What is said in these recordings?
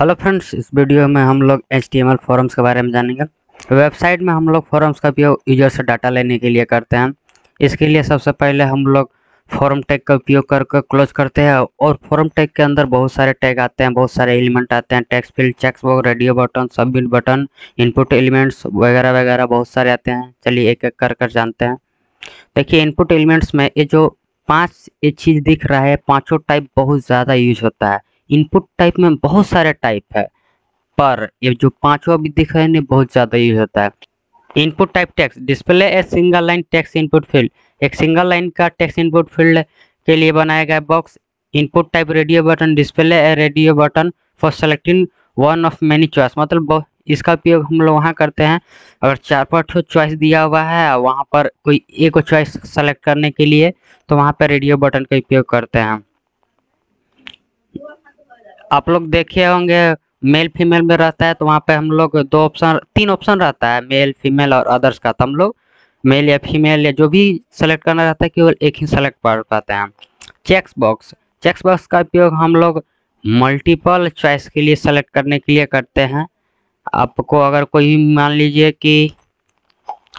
Hello friends, इस video में हम लोग एच टी फॉरम्स के बारे में जानेंगे। वेबसाइट में हम लोग फॉरम्स का उपयोग यूज़र से डाटा लेने के लिए करते हैं। इसके लिए सबसे पहले हम लोग फॉरम टैग का उपयोग करके क्लोज करते हैं और फॉरम टैग के अंदर बहुत सारे टैग आते हैं, बहुत सारे एलिमेंट आते हैं। Text field checks box radio button submit button input elements वगैरह वगैरह बहुत सारे आते हैं। चलिए एक एक कर कर जानते हैं। देखिए इनपुट एलिमेंट्स में ये जो पाँच ये चीज़ दिख रहा है, पाँचों टाइप बहुत ज़्यादा यूज़ होता है। इनपुट टाइप में बहुत सारे टाइप है, पर ये जो पाँचों अभी दिख रहे हैं बहुत ज़्यादा यूज़ होता है। Input type text display a single line text input field एक सिंगल लाइन का टेक्स्ट इनपुट फ़ील्ड के लिए बनाया गया box input type radio button display a radio button for selecting one of many choice मतलब इसका उपयोग हम लोग वहाँ करते हैं। अगर चार पाँच चॉइस दिया हुआ है, वहाँ पर कोई एक चॉइस सेलेक्ट करने के लिए तो वहाँ पर रेडियो बटन का उपयोग करते हैं। आप लोग देखे होंगे मेल फीमेल में रहता है तो वहाँ पे हम लोग दो ऑप्शन तीन ऑप्शन रहता है मेल फीमेल और अदर्स का। तो हम लोग मेल या फीमेल या जो भी सेलेक्ट करना रहता है, केवल एक ही सेलेक्ट कर पाते हैं। चेक्स बॉक्स चेक्स बॉक्स का उपयोग हम लोग मल्टीपल चॉइस के लिए सेलेक्ट करने के लिए करते हैं। आपको अगर कोई मान लीजिए कि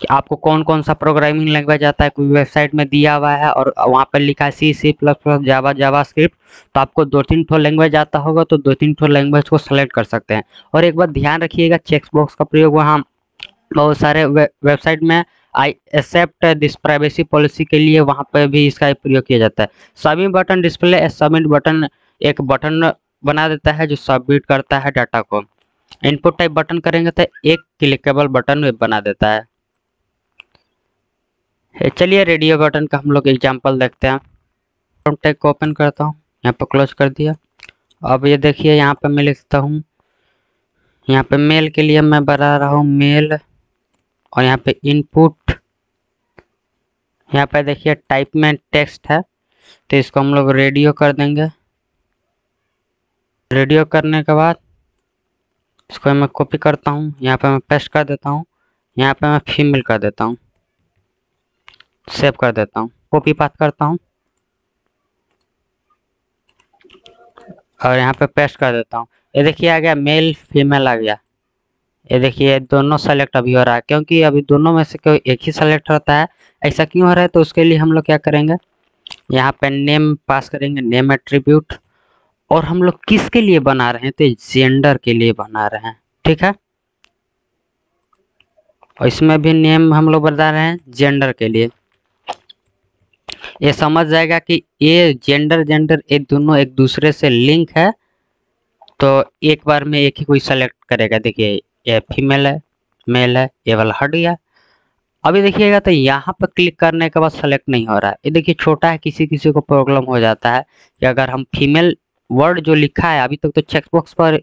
कि आपको कौन कौन सा प्रोग्रामिंग लैंग्वेज आता है कोई वेबसाइट में दिया हुआ है और वहाँ पर लिखा है C C plus plus Java JavaScript तो आपको दो तीन ठो लैंग्वेज आता होगा तो दो तीन ठो लैंग्वेज को सेलेक्ट कर सकते हैं। और एक बार ध्यान रखिएगा चेक्स बॉक्स का प्रयोग वहाँ बहुत सारे वे, वेबसाइट में I accept this privacy policy के लिए वहाँ पर भी इसका प्रयोग किया जाता है। Submit button display submit button एक बटन बना देता है जो सबमिट करता है डाटा को। इनपुट टाइप बटन करेंगे तो एक क्लिकेबल बटन बना देता है। चलिए रेडियो बटन का हम लोग एग्ज़ाम्पल देखते हैं। टैग को ओपन करता हूँ, यहाँ पर क्लोज कर दिया। अब ये देखिए, यहाँ पर मैं लिखता हूँ। यहाँ पे मेल के लिए मैं बना रहा हूँ मेल और यहाँ पे इनपुट यहाँ पे देखिए टाइप में टेक्स्ट है तो इसको हम लोग रेडियो कर देंगे। रेडियो करने के बाद इसको मैं कॉपी करता हूँ। यहाँ पे मैं पेस्ट कर देता हूँ। यहाँ पे मैं फीमेल कर देता हूँ। सेव कर देता हूँ। कॉपी पाथ करता हूँ। और यहाँ पे पेस्ट कर देता हूँ। ये देखिए आ गया मेल, फीमेल आ गया। ये देखिए दोनों सेलेक्ट अभी हो रहा है। क्योंकि अभी दोनों में से कोई एक ही सेलेक्ट होता है। ऐसा क्यों हो रहा है? तो उसके लिए हम लोग क्या करेंगे? यहाँ पे नेम पास करेंगे नेम एट्रीब्यूट और हम लोग किसके लिए बना रहे हैं? तो जेंडर के लिए बना रहे हैं। ठीक है? और इसमें भी नेम हम लोग बता रहे हैं जेंडर के लिए। ये समझ जाएगा कि ये जेंडर जेंडर ये दोनों एक दूसरे से लिंक है। तो एक बार में एक ही कोई सेलेक्ट करेगा। देखिए, ये फीमेल है मेल है, ये वाला हट गया। अभी देखिएगा तो यहाँ पर क्लिक करने के बाद सेलेक्ट नहीं हो रहा है। ये देखिए, छोटा है, किसी किसी को प्रॉब्लम हो जाता है कि अगर हम फीमेल वर्ड जो लिखा है, अभी तक तो चेक बॉक्स पर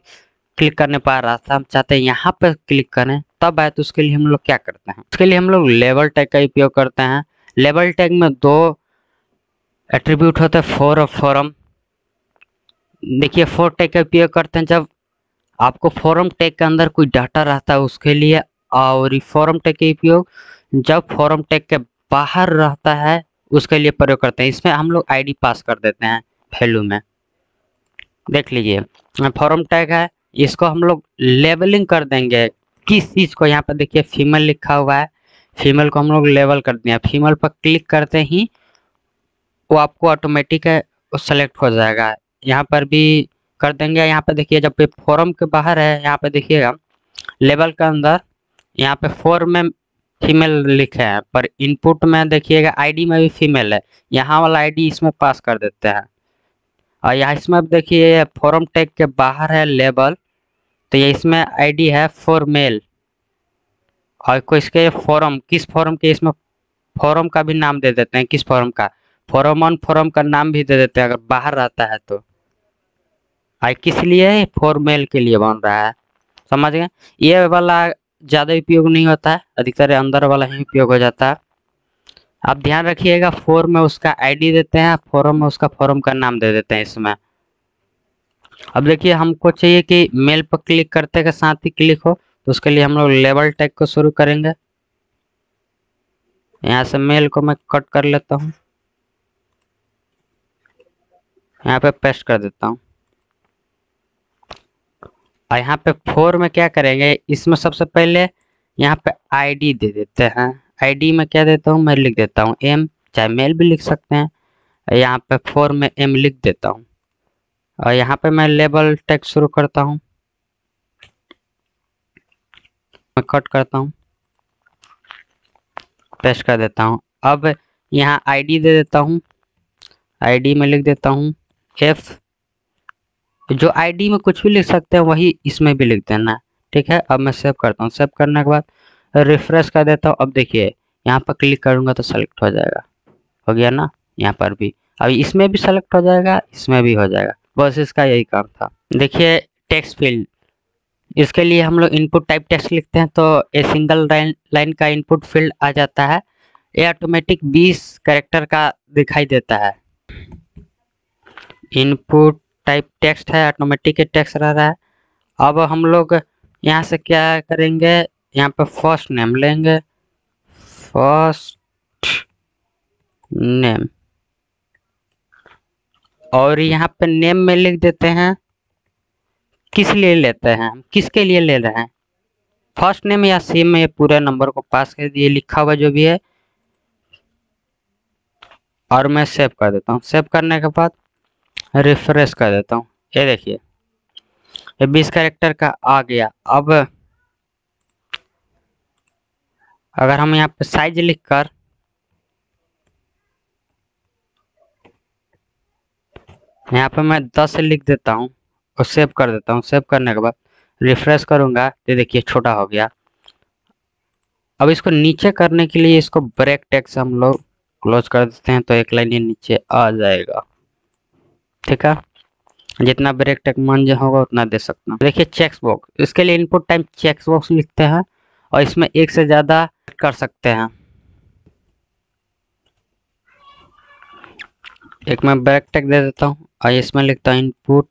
क्लिक करने पा रहा था। हम चाहते हैं यहाँ पर क्लिक करें, तब आए तो उसके लिए हम लोग क्या करते हैं? उसके लिए हम लोग लेवल टैग का उपयोग करते हैं। लेवल टैग में दो एट्रीब्यूट होता है फोर और फॉरम देखिए फोर टैग का उपयोग करते हैं जब आपको फॉरम टैग के अंदर कोई डाटा रहता है उसके लिए, और फॉरम टैग के उपयोग जब फॉरम टैग के बाहर रहता है, उसके लिए प्रयोग करते हैं। इसमें हम लोग आईडी पास कर देते हैं वैल्यू में। देख लीजिए फॉरम टैग है, इसको हम लोग लेबलिंग कर देंगे। किस चीज़ को? यहाँ पर देखिए फीमेल लिखा हुआ है फीमेल को हम लोग लेबल कर दिया। फीमेल पर क्लिक करते ही वो आपको ऑटोमेटिक है सेलेक्ट हो जाएगा। यहाँ पर भी कर देंगे। यहाँ पे देखिए, जब फॉर्म के बाहर है, यहाँ पे देखिएगा लेवल के अंदर, यहाँ पे फोर में फीमेल लिखे हैं। पर इनपुट में देखिएगा आईडी में भी फीमेल है। यहाँ वाला आईडी इसमें पास कर देते हैं। और यहाँ इसमें देखिए फॉर्म टैग के बाहर है लेबल तो ये इसमें आईडी है फॉर मेल और इसके फॉर्म किस फॉर्म के इसमें फॉर्म का भी नाम दे देते हैं, किस फॉर्म का? फॉरम वन फॉरम का नाम भी दे देते हैं, अगर बाहर रहता है तो। आई किस लिए? है फॉर्मेल के लिए बन रहा है। समझ गए? ये वाला ज़्यादा उपयोग नहीं होता है, अधिकतर अंदर वाला ही उपयोग हो जाता है। आप ध्यान रखिएगा फोर में उसका आईडी देते हैं फॉरम में उसका फॉरम का नाम दे देते हैं इसमें। अब देखिए, हमको चाहिए कि मेल पर क्लिक करते के साथ ही क्लिक हो तो उसके लिए हम लोग लेवल टैग को शुरू करेंगे। यहाँ से मेल को मैं कट कर लेता हूँ। यहाँ पे पेस्ट कर देता हूँ। और यहाँ पे फोर में क्या करेंगे, इसमें सबसे पहले यहाँ पे आईडी दे देते हैं। आईडी में क्या देता हूँ, मैं लिख देता हूँ एम चाहे मेल भी लिख सकते हैं। यहाँ पे फोर में एम लिख देता हूँ। और यहाँ पे मैं लेबल टेक्स्ट शुरू करता हूँ। मैं कट करता हूँ। पेस्ट कर देता हूँ। अब यहाँ आईडी दे देता हूँ। आईडी में लिख देता हूँ। एफ़ जो आईडी में कुछ भी लिख सकते हैं, वही इसमें भी लिख देना। ठीक है? अब मैं सेव करता हूँ। सेव करने के बाद रिफ्रेश कर देता हूँ। अब देखिए, यहाँ पर क्लिक करूँगा तो सेलेक्ट हो जाएगा। हो गया ना? यहाँ पर भी। अब इसमें भी सेलेक्ट हो जाएगा, इसमें भी हो जाएगा। बस इसका यही काम था। देखिए टेक्स्ट फ़ील्ड इसके लिए हम लोग इनपुट टाइप टेक्स्ट लिखते हैं तो ए सिंगल लाइन का इनपुट फ़ील्ड आ जाता है। ये ऑटोमेटिक 20 करेक्टर का दिखाई देता है। इनपुट टाइप टेक्स्ट है ऑटोमेटिक टेक्स्ट रह रहा है। अब हम लोग यहाँ से क्या करेंगे? यहाँ पे फ़र्स्ट नेम लेंगे। फ़र्स्ट नेम और यहाँ पे नेम में लिख देते हैं, किस लिए लेते हैं, हम किसके लिए ले रहे हैं? फ़र्स्ट नेम या सेम में पूरे नंबर को पास कर दिए, लिखा हुआ जो भी है, और मैं सेव कर देता हूँ। सेव करने के बाद रिफ्रेश कर देता हूँ। ये देखिए। ये बीस कैरेक्टर का आ गया। अब अगर हम यहाँ पे साइज़ लिख कर यहाँ पे मैं दस लिख देता हूँ और सेव कर देता हूँ। सेव करने के बाद रिफ्रेश करूँगा। तो देखिए, छोटा हो गया। अब इसको नीचे करने के लिए इसको ब्रेक टैक्स हम लोग क्लोज कर देते हैं तो एक लाइन ये नीचे आ जाएगा। ठीक है? जितना ब्रेक टेक मन होगा उतना दे सकता हूँ। देखिए चेक्स बॉक्स इसके लिए इनपुट टाइम चेक्स बॉक्स लिखते हैं और इसमें एक से ज़्यादा कर सकते हैं। एक मैं ब्रेक टेक दे देता हूँ और इसमें लिखता हूँ इनपुट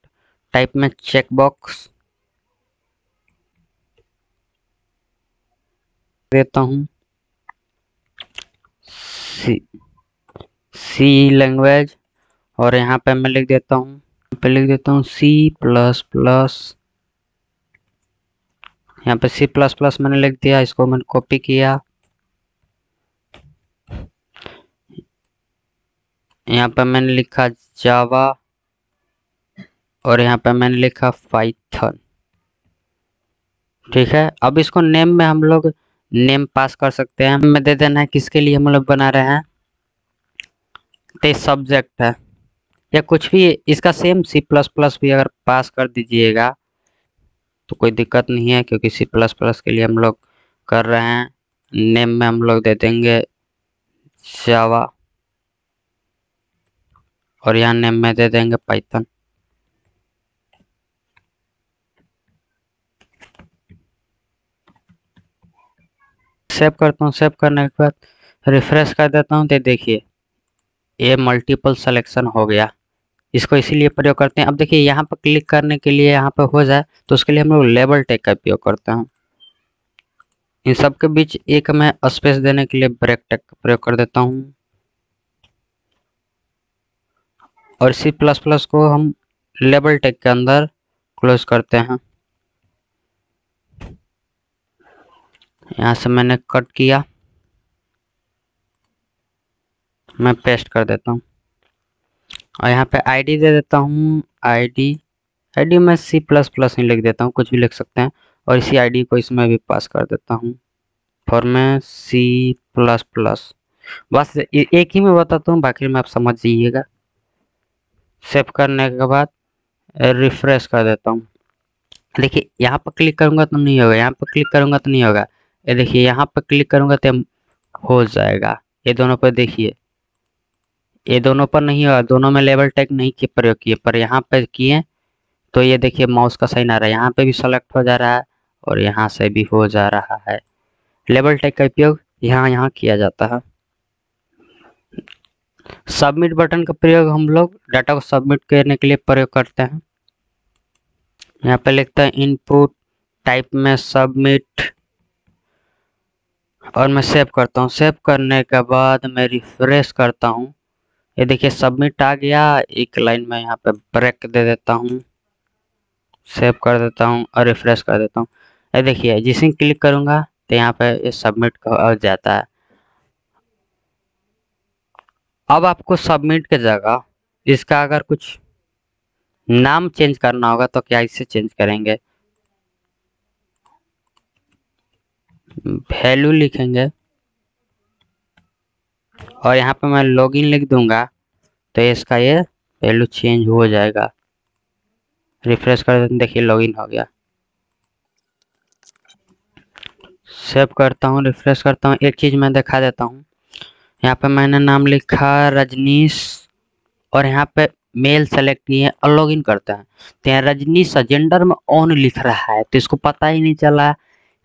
टाइप में चेक बॉक्स देता हूँ। सी सी लैंग्वेज और यहाँ पे मैं लिख देता हूँ पे लिख देता हूँ सी प्लस प्लस यहाँ पे सी प्लस प्लस मैंने लिख दिया, इसको मैंने कॉपी किया। यहाँ पे मैंने लिखा जावा और यहाँ पे मैंने लिखा पाइथन ठीक है, अब इसको नेम में हम लोग नेम पास कर सकते हैं। हमें दे देना है किसके लिए हम लोग बना रहे हैं। तो सब्जेक्ट है। या कुछ भी, इसका सेम सी प्लस प्लस भी अगर पास कर दीजिएगा तो कोई दिक्कत नहीं है, क्योंकि सी प्लस प्लस के लिए हम लोग कर रहे हैं। नेम में हम लोग दे देंगे जावा और यहाँ नेम में दे देंगे पाइथन सेव करता हूँ सेव करने के बाद रिफ्रेश कर देता हूँ तो देखिए, ये मल्टीपल सिलेक्शन हो गया। इसको इसीलिए प्रयोग करते हैं। अब देखिए, यहाँ पर क्लिक करने के लिए यहाँ पर हो जाए तो उसके लिए हम लोग लेबल टेक का उपयोग करते हैं। इन सब के बीच एक मैं स्पेस देने के लिए ब्रेक टेक का प्रयोग कर देता हूँ। और सी प्लस प्लस को हम लेबल टेक के अंदर क्लोज करते हैं। यहाँ से मैंने कट किया। मैं पेस्ट कर देता हूँ। और यहाँ पे आईडी दे देता हूँ आईडी आईडी मैं सी प्लस प्लस ही लिख देता हूँ, कुछ भी लिख सकते हैं। और इसी आईडी को इसमें भी पास कर देता हूँ। फॉर में सी प्लस प्लस बस एक ही में बताता हूँ, बाकी में आप समझ जाइएगा। सेव करने के बाद रिफ्रेश कर देता हूँ। देखिए, यहाँ पर क्लिक करूँगा तो नहीं होगा, यहाँ पर क्लिक करूँगा तो नहीं होगा। ये देखिए, यहाँ पर क्लिक करूँगा तो हो जाएगा। ये दोनों पर देखिए। ये दोनों पर नहीं हुआ, दोनों में लेवल टैग नहीं किए, प्रयोग किए, पर यहाँ पे किए तो ये देखिए माउस का साइन आ रहा है। यहाँ पे भी सेलेक्ट हो जा रहा है और यहाँ से भी हो जा रहा है। लेवल टैग का उपयोग यहाँ यहाँ किया जाता है। सबमिट बटन का प्रयोग हम लोग डाटा को सबमिट करने के लिए प्रयोग करते हैं। यहाँ पे लिखता है इनपुट टाइप में सबमिट और मैं सेव करता हूँ। सेव करने के बाद मैं रिफ्रेश करता हूँ। ये देखिए सबमिट आ गया। एक लाइन में यहाँ पे ब्रेक दे देता हूँ। सेव कर देता हूँ और रिफ्रेश कर देता हूँ। ये देखिए, जिसे क्लिक करूँगा तो यहाँ पे ये सबमिट हो जाता है। अब आपको सबमिट के जगह इसका अगर कुछ नाम चेंज करना होगा तो क्या इसे चेंज करेंगे? वैल्यू लिखेंगे। और यहाँ पे मैं लॉगिन लिख दूँगा तो इसका ये वैल्यू चेंज हो जाएगा। रिफ्रेश कर देखिए लॉगिन हो गया। सेव करता हूँ रिफ्रेश करता हूँ। एक चीज़ मैं दिखा देता हूँ। यहाँ पे मैंने नाम लिखा रजनीश, और यहाँ पे मेल सेलेक्ट किए और लॉग इन करते हैं। तो यहाँ रजनीश जेंडर में ऑन लिख रहा है तो इसको पता ही नहीं चला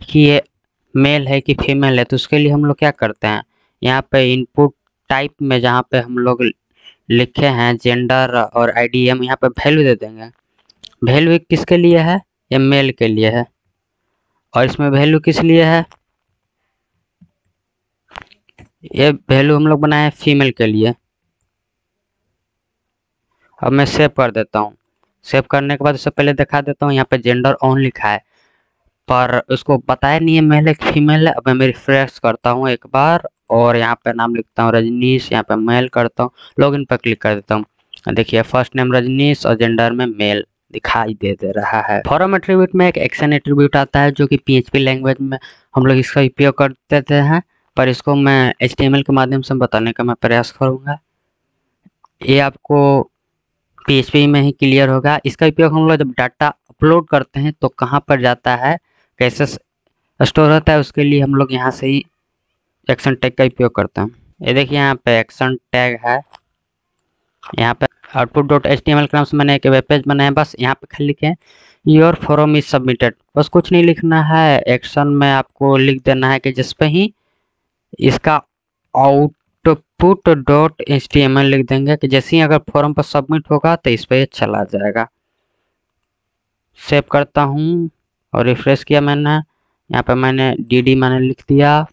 कि ये मेल है कि फीमेल है तो उसके लिए हम लोग क्या करते हैं? यहाँ पे इनपुट टाइप में जहाँ पे हम लोग लिखे हैं जेंडर और आई डी हम यहाँ पे वैल्यू दे देंगे। वैल्यू किसके लिए है? ये मेल के लिए है। और इसमें वैल्यू किस लिए है? ये वैल्यू हम लोग बनाए हैं फीमेल के लिए। अब मैं सेव कर देता हूँ। सेव करने के बाद उससे पहले दिखा देता हूँ, यहाँ पे जेंडर ऑन लिखा है। पर उसको बताया नहीं है मेल है फीमेल है। अब मैं रिफ्रेश करता हूँ एक बार और यहाँ पे नाम लिखता हूँ रजनीश, यहाँ पे मेल करता हूँ। लॉगिन पर क्लिक कर देता हूँ। देखिए फ़र्स्ट नेम रजनीश और जेंडर में मेल दिखाई दे दे रहा है। फॉरम एट्रीब्यूट में एक एक्शन एट्रीब्यूट आता है जो कि पीएचपी लैंग्वेज में हम लोग इसका उपयोग करते हैं। पर इसको मैं एच के माध्यम से बताने का मैं प्रयास करूँगा। ये आपको पीएचपी में ही क्लियर होगा। इसका उपयोग हम लोग जब डाटा अपलोड करते हैं तो कहाँ पर जाता है? कैसे स्टोर होता है उसके लिए हम लोग यहाँ से ही एक्शन टैग का उपयोग करते हैं। ये देखिए यहाँ पे एक्शन टैग है। यहाँ पे आउटपुट डॉट एच एल क्रम से मैंने एक वेब पेज बनाया बस यहाँ पे खाली लिखे योर फॉरम इज़ सबमिटेड बस कुछ नहीं लिखना है। एक्शन में आपको लिख देना है कि जिस पे ही इसका आउटपुट डॉट एच लिख देंगे कि जैसे ही अगर फॉर्म पर सबमिट होगा तो इस पर चला जाएगा। सेव करता हूँ। और रिफ्रेश किया मैंने। यहाँ पर मैंने डी मैंने लिख दिया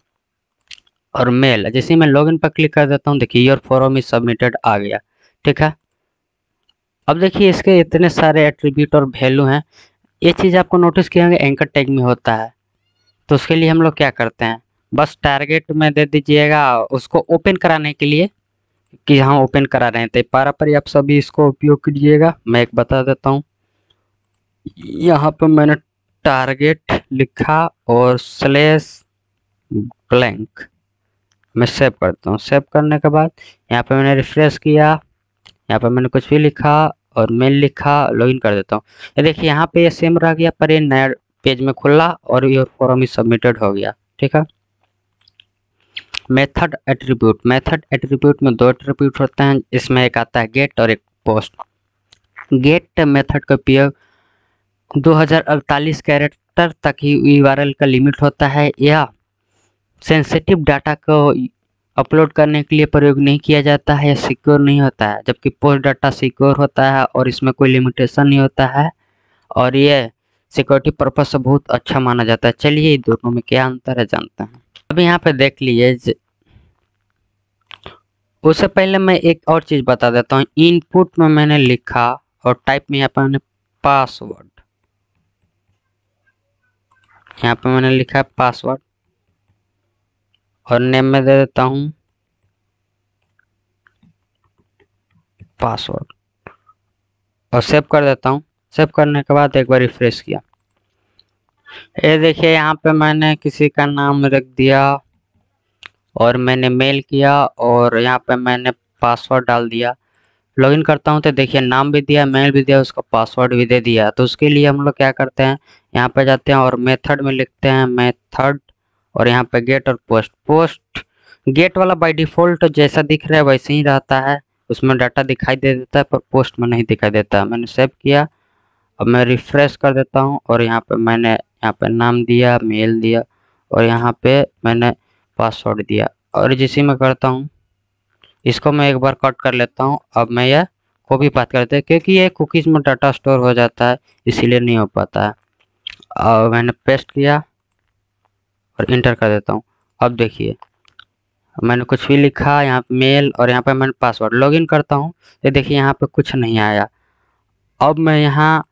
और मेल जैसे मैं लॉगिन पर क्लिक कर देता हूँ, देखिए योर फॉर्म इज़ सबमिटेड आ गया। ठीक है? अब देखिए इसके इतने सारे एट्रीब्यूट और वैल्यू हैं। ये चीज़ आपको नोटिस किया होंगे एंकर टैग में होता है। तो उसके लिए हम लोग क्या करते हैं? बस टारगेट में दे दीजिएगा उसको ओपन कराने के लिए कि हाँ ओपन करा रहे हैं। तो पारा पर आप सभी इसको उपयोग कीजिएगा। मैं एक बता देता हूँ। यहाँ पर मैंने टारगेट लिखा और स्लेस ब्लैंक मैं सेव करता हूँ। सेव करने के बाद यहाँ पे मैंने रिफ्रेश किया। यहाँ पे मैंने कुछ भी लिखा और मेल लिखा लॉगिन कर देता हूँ। ये देखिए, यहाँ पे ये सेम रह गया, पर ये नया पेज में खुला और योर फॉर्म इज़ सबमिटेड हो गया। ठीक है? मेथड एट्रीब्यूट मेथड एट्रीब्यूट में दो एट्रीब्यूट होते हैं। इसमें एक आता है गेट और एक पोस्ट गेट मेथड का उपयोग 2048 कैरेक्टर तक ही यूआरएल का लिमिट होता है। या सेंसिटिव डाटा को अपलोड करने के लिए प्रयोग नहीं किया जाता है या सिक्योर नहीं होता है, जबकि पोस्ट डाटा सिक्योर होता है और इसमें कोई लिमिटेशन नहीं होता है। और ये सिक्योरिटी पर्पज से बहुत अच्छा माना जाता है। चलिए दोनों में क्या अंतर है जानते हैं। अब यहाँ पे देख लीजिए उससे पहले मैं एक और चीज़ बता देता हूँ। इनपुट में मैंने लिखा और टाइप में यहाँ पर मैंने पासवर्ड यहाँ पे मैंने लिखा है पासवर्ड और नेम में दे देता हूँ पासवर्ड और सेव कर देता हूँ। सेव करने के बाद एक बार रिफ्रेश किया। ये देखिए, यहाँ पे मैंने किसी का नाम रख दिया और मैंने मेल किया और यहाँ पे मैंने पासवर्ड डाल दिया। लॉगिन करता हूँ तो देखिए, नाम भी दिया मेल भी दिया, उसका पासवर्ड भी दे दिया। तो उसके लिए हम लोग क्या करते हैं, यहाँ पे जाते हैं और मेथड में लिखते हैं मेथड और यहाँ पे गेट और पोस्ट पोस्ट गेट वाला बाय डिफ़ॉल्ट जैसा दिख रहा है, वैसे ही रहता है। उसमें डाटा दिखाई दे देता है, पर पोस्ट में नहीं दिखाई देता मैंने सेव किया, अब मैं रिफ्रेश कर देता हूँ और यहाँ पे मैंने, यहाँ पे नाम दिया मेल दिया और यहाँ पे मैंने पासवर्ड दिया। और जिसी में करता हूँ इसको मैं एक बार कट कर लेता हूँ। अब मैं यह कॉपी बात करते हैं, क्योंकि ये कुकीज़ में डाटा स्टोर हो जाता है, इसीलिए नहीं हो पाता है। और मैंने पेस्ट किया और इंटर कर देता हूँ। अब देखिए, मैंने कुछ भी लिखा, यहाँ मेल और यहाँ पे मैंने पासवर्ड लॉगिन करता हूँ। ये देखिए, यहाँ पे कुछ नहीं आया। अब मैं यहाँ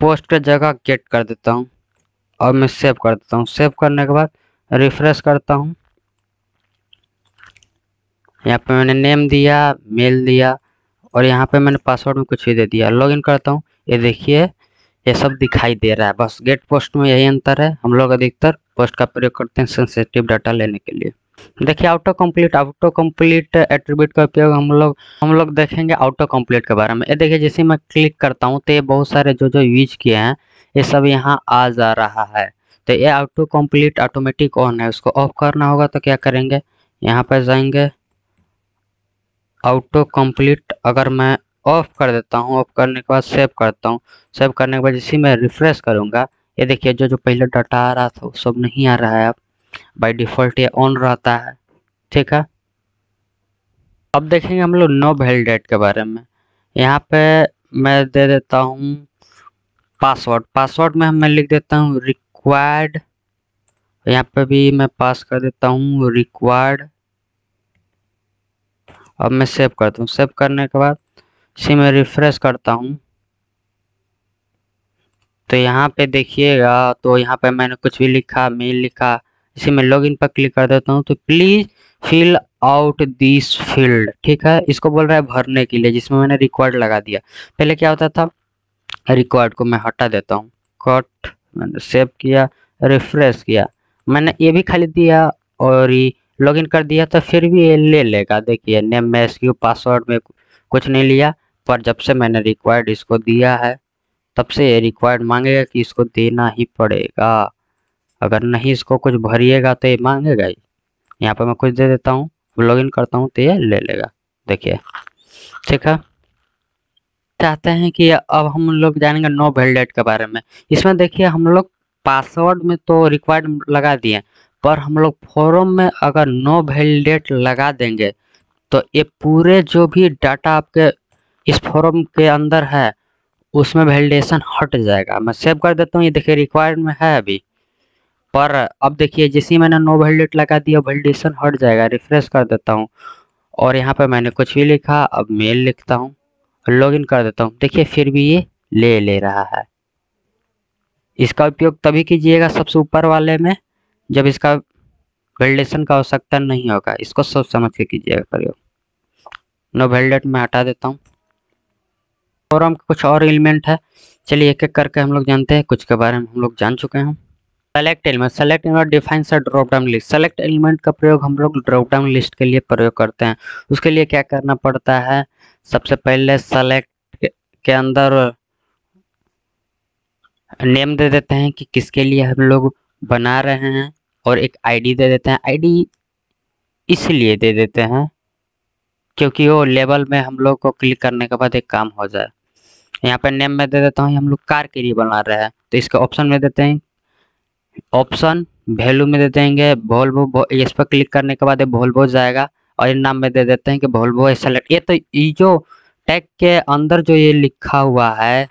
पोस्ट के जगह गेट कर देता हूँ। और मैं सेव कर देता हूँ। सेव करने के बाद रिफ्रेश करता हूँ। यहाँ पे मैंने नेम दिया मेल दिया और यहाँ पे मैंने पासवर्ड में कुछ भी दे दिया। लॉगिन करता हूँ। ये देखिए, ये सब दिखाई दे रहा है। बस गेट पोस्ट में यही अंतर है। हम लोग अधिकतर पोस्ट का प्रयोग करते हैं सेंसिटिव डाटा लेने के लिए। देखिए auto complete auto complete attribute का उपयोग हम लोग हम लोग देखेंगे ऑटो कंप्लीट के बारे में। ये देखिए, जैसे मैं क्लिक करता हूँ तो ये बहुत सारे जो जो यूज़ किए हैं, ये सब यहाँ आ जा रहा है। तो ये ऑटो कंप्लीट ऑटोमेटिक ऑन है। उसको ऑफ़ करना होगा तो क्या करेंगे? यहाँ पर जाएँगे। ऑटो कंप्लीट अगर मैं ऑफ़ कर देता हूँ ऑफ़ करने के बाद सेव करता हूँ सेव करने के बाद जैसे मैं रिफ्रेश करूँगा। ये देखिए, जो जो पहले डाटा आ रहा था, वो सब नहीं आ रहा है अब। बाय डिफ़ॉल्ट ये ऑन रहता है, ठीक है? अब देखेंगे हम लोग नो वैल डेट के बारे में। यहाँ पे मैं दे देता हूँ पासवर्ड पासवर्ड में मैं लिख देता हूँ रिक्वायर्ड यहाँ पे भी मैं पास कर देता हूँ रिक्वायर्ड अब मैं सेव करता हूँ। सेव करने के बाद इसी में रिफ्रेश करता हूँ। तो यहाँ पे देखिएगा तो यहाँ पे मैंने कुछ भी लिखा मेल लिखा, इसी में लॉगिन पर क्लिक कर देता हूँ। तो please fill out this field ठीक है? इसको बोल रहा है भरने के लिए, जिसमें मैंने रिक्वायर्ड लगा दिया। पहले क्या होता था? रिक्वायर्ड को मैं हटा देता हूँ। कट मैंने सेव किया रिफ्रेश किया। मैंने ये भी खाली दिया और लॉगिन कर दिया तो फिर भी ये ले लेगा। देखिए नेम में एसक्यू पासवर्ड में कुछ नहीं लिया, पर जब से मैंने रिक्वायर्ड इसको दिया है, तब से ये रिक्वायर्ड मांगेगा कि इसको देना ही पड़ेगा। अगर नहीं इसको कुछ भरिएगा तो ये मांगेगा ही। यहाँ पर मैं कुछ दे देता हूँ लॉगिन करता हूँ तो ये ले लेगा। देखिए, ठीक है? चाहते हैं कि अब हम लोग जानेंगे नो वैलिडेट के बारे में। इसमें देखिए, हम लोग पासवर्ड में तो रिक्वायर्ड लगा दिए। पर हम लोग फॉरम में अगर नो वैलिडेट लगा देंगे तो ये पूरे जो भी डाटा आपके इस फॉरम के अंदर है, उसमें वैलिडेशन हट जाएगा। मैं सेव कर देता हूँ, ये देखिए रिक्वायर्ड में है अभी। पर अब देखिए, जैसे मैंने नो वैलिडेट लगा दिया वैलिडेशन हट जाएगा। रिफ्रेश कर देता हूँ। और यहाँ पे मैंने कुछ भी लिखा, अब मेल लिखता हूँ। लॉगिन कर देता हूँ। देखिए, फिर भी ये ले ले रहा है। इसका उपयोग तभी कीजिएगा सबसे ऊपर वाले में। जब इसका वैलिडेशन का आवश्यकता नहीं होगा, इसको सोच समझ के कीजिएगा प्रयोग नो वैलिडेट में हटा देता हूँ। और हम कुछ और एलिमेंट है। चलिए एक एक करके हम लोग जानते हैं, कुछ के बारे में हम लोग जान चुके हैं। Select element select element define सा drop down list select element का प्रयोग हम लोग ड्रॉप डाउन लिस्ट के लिए प्रयोग करते हैं। उसके लिए क्या करना पड़ता है? सबसे पहले सेलेक्ट के अंदर नेम दे देते हैं कि किसके लिए हम लोग बना रहे हैं। और एक आईडी दे देते हैं। आईडी इसलिए दे देते हैं क्योंकि वो लेवल में हम लोग को क्लिक करने के बाद एक काम हो जाए। यहाँ पर नेम में दे देता हूँ हम लोग कार के लिए बना रहे हैं। तो इसके ऑप्शन में देते हैं। ऑप्शन वैल्यू में दे देंगे वोल्वो इस पर क्लिक करने के बाद वोल्वो जाएगा और इन नाम में दे देते हैं कि वोल्वो सेलेक्ट ये तो ये जो टैग के अंदर जो ये लिखा हुआ है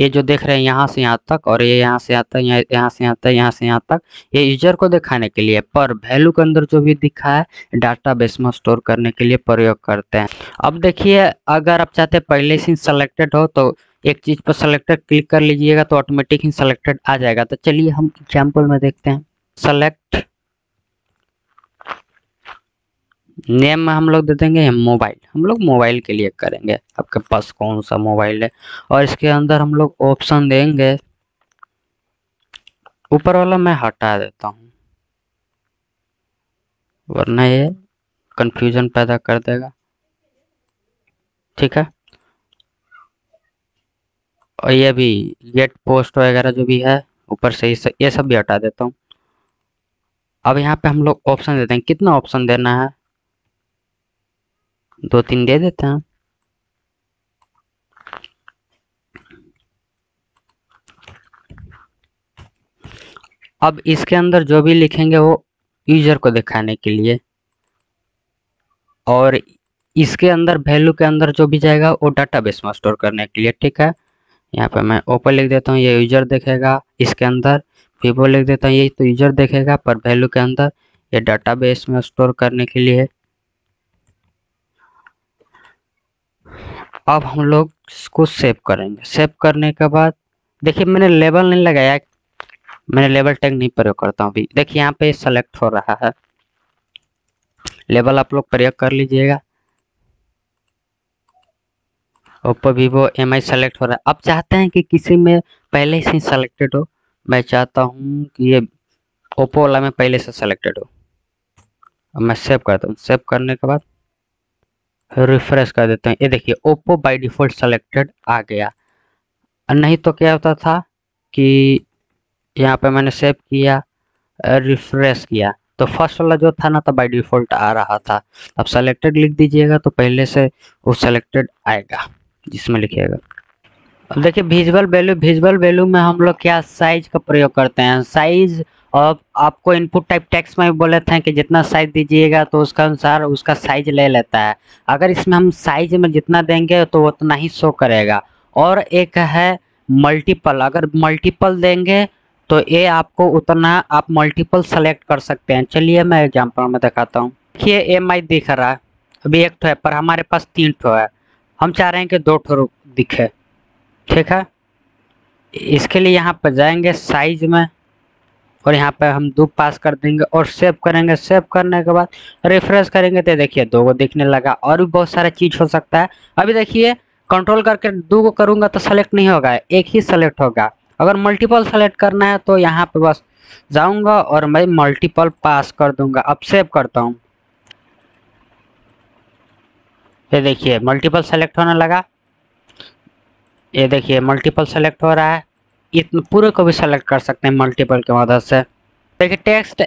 ये जो देख रहे हैं यहाँ से यहाँ तक और ये यहाँ से यहाँ यहाँ यहाँ से यहाँ तक, यहाँ से यहाँ तक, ये यूज़र को दिखाने के लिए पर वैल्यू के अंदर जो भी दिखा है डाटा बेस में स्टोर करने के लिए प्रयोग करते हैं। अब देखिए, अगर आप चाहते हैं पहले से सेलेक्टेड हो तो एक चीज़ पर सेलेक्टेड क्लिक कर लीजिएगा तो ऑटोमेटिक ही सेलेक्टेड आ जाएगा। तो चलिए हम एग्ज़ाम्पल में देखते हैं। सेलेक्ट नेम में हम लोग दे देंगे मोबाइल हम लोग मोबाइल के लिए करेंगे। आपके पास कौन सा मोबाइल है? और इसके अंदर हम लोग ऑप्शन देंगे। ऊपर वाला मैं हटा देता हूँ। वरना ये कंफ्यूजन पैदा कर देगा। ठीक है? और ये भी गेट पोस्ट वगैरह जो भी है, ऊपर से ये सब भी हटा देता हूँ। अब यहाँ पे हम लोग ऑप्शन देते हैं कितना ऑप्शन देना है? दो तीन दे देते हैं। अब इसके अंदर जो भी लिखेंगे वो यूज़र को दिखाने के लिए। और इसके अंदर वैल्यू के अंदर जो भी जाएगा वो डाटाबेस में स्टोर करने के लिए, ठीक है? यहाँ पे मैं ओपन लिख देता हूँ, ये यूज़र देखेगा इसके अंदर। वीवो लिख देता हूँ, ये तो यूज़र देखेगा, पर वैल्यू के अंदर ये डाटाबेस में स्टोर करने के लिए। अब हम लोग इसको सेव करेंगे। सेव करने के बाद, देखिए मैंने लेबल नहीं लगाया। मैंने लेबल टैग नहीं प्रयोग करता हूँ अभी। देखिए यहाँ पे सेलेक्ट हो रहा है। लेबल आप लोग प्रयोग कर लीजिएगा। Oppo Vivo M I select हो रहा है। अब चाहते हैं कि किसी में पहले से ही सेलेक्टेड हो? मैं चाहता हूँ कि ये ओप्पो वाला में पहले से सेलेक्टेड हो। मैं सेव करता हूँ। सेव करने के बाद रिफ्रेश कर देते हैं। ये देखिए ओप्पो बाय डिफ़ॉल्ट सेलेक्टेड आ गया। नहीं तो क्या होता था कि यहाँ पे मैंने सेव किया रिफ्रेश किया। तो फ़र्स्ट वाला जो था ना तो बाय डिफ़ॉल्ट आ रहा था। अब सेलेक्टेड लिख दीजिएगा तो पहले से वो सेलेक्टेड आएगा, जिसमें लिखिएगा। अब देखिए विजुअल वैल्यू विजुअल वैल्यू में हम लोग क्या साइज़ का प्रयोग करते हैं? साइज़ और आपको इनपुट टाइप टेक्स्ट में बोले थे कि जितना साइज़ दीजिएगा तो उसका अनुसार उसका साइज़ ले लेता है। अगर इसमें हम साइज़ में जितना देंगे तो उतना ही शो करेगा। और एक है मल्टीपल अगर मल्टीपल देंगे तो ये आपको उतना आप मल्टीपल सेलेक्ट कर सकते हैं। चलिए मैं एग्जांपल में दिखाता हूँ। देखिए एम आई दिख रहा है। अभी एक ठो है, पर हमारे पास तीन ठो है। हम चाह रहे हैं कि दो ठो दिखे। ठीक है? इसके लिए यहाँ पर जाएँगे साइज़ में। और यहाँ पे हम दो पास कर देंगे और सेव करेंगे। सेव करने के बाद रिफ्रेश करेंगे। तो देखिए दो को दिखने लगा और भी बहुत सारा चीज़ हो सकता है। अभी देखिए कंट्रोल करके दो को करूँगा तो सेलेक्ट नहीं होगा, एक ही सेलेक्ट होगा। अगर मल्टीपल सेलेक्ट करना है तो यहाँ पे बस जाऊँगा और मैं मल्टीपल पास कर दूँगा। अब सेव करता हूँ। ये देखिए मल्टीपल सेलेक्ट होने लगा। ये देखिए मल्टीपल सेलेक्ट हो रहा है। इतने, पूरे को भी सेलेक्ट कर सकते हैं मल्टीपल की मदद से। देखिए टेक्स्ट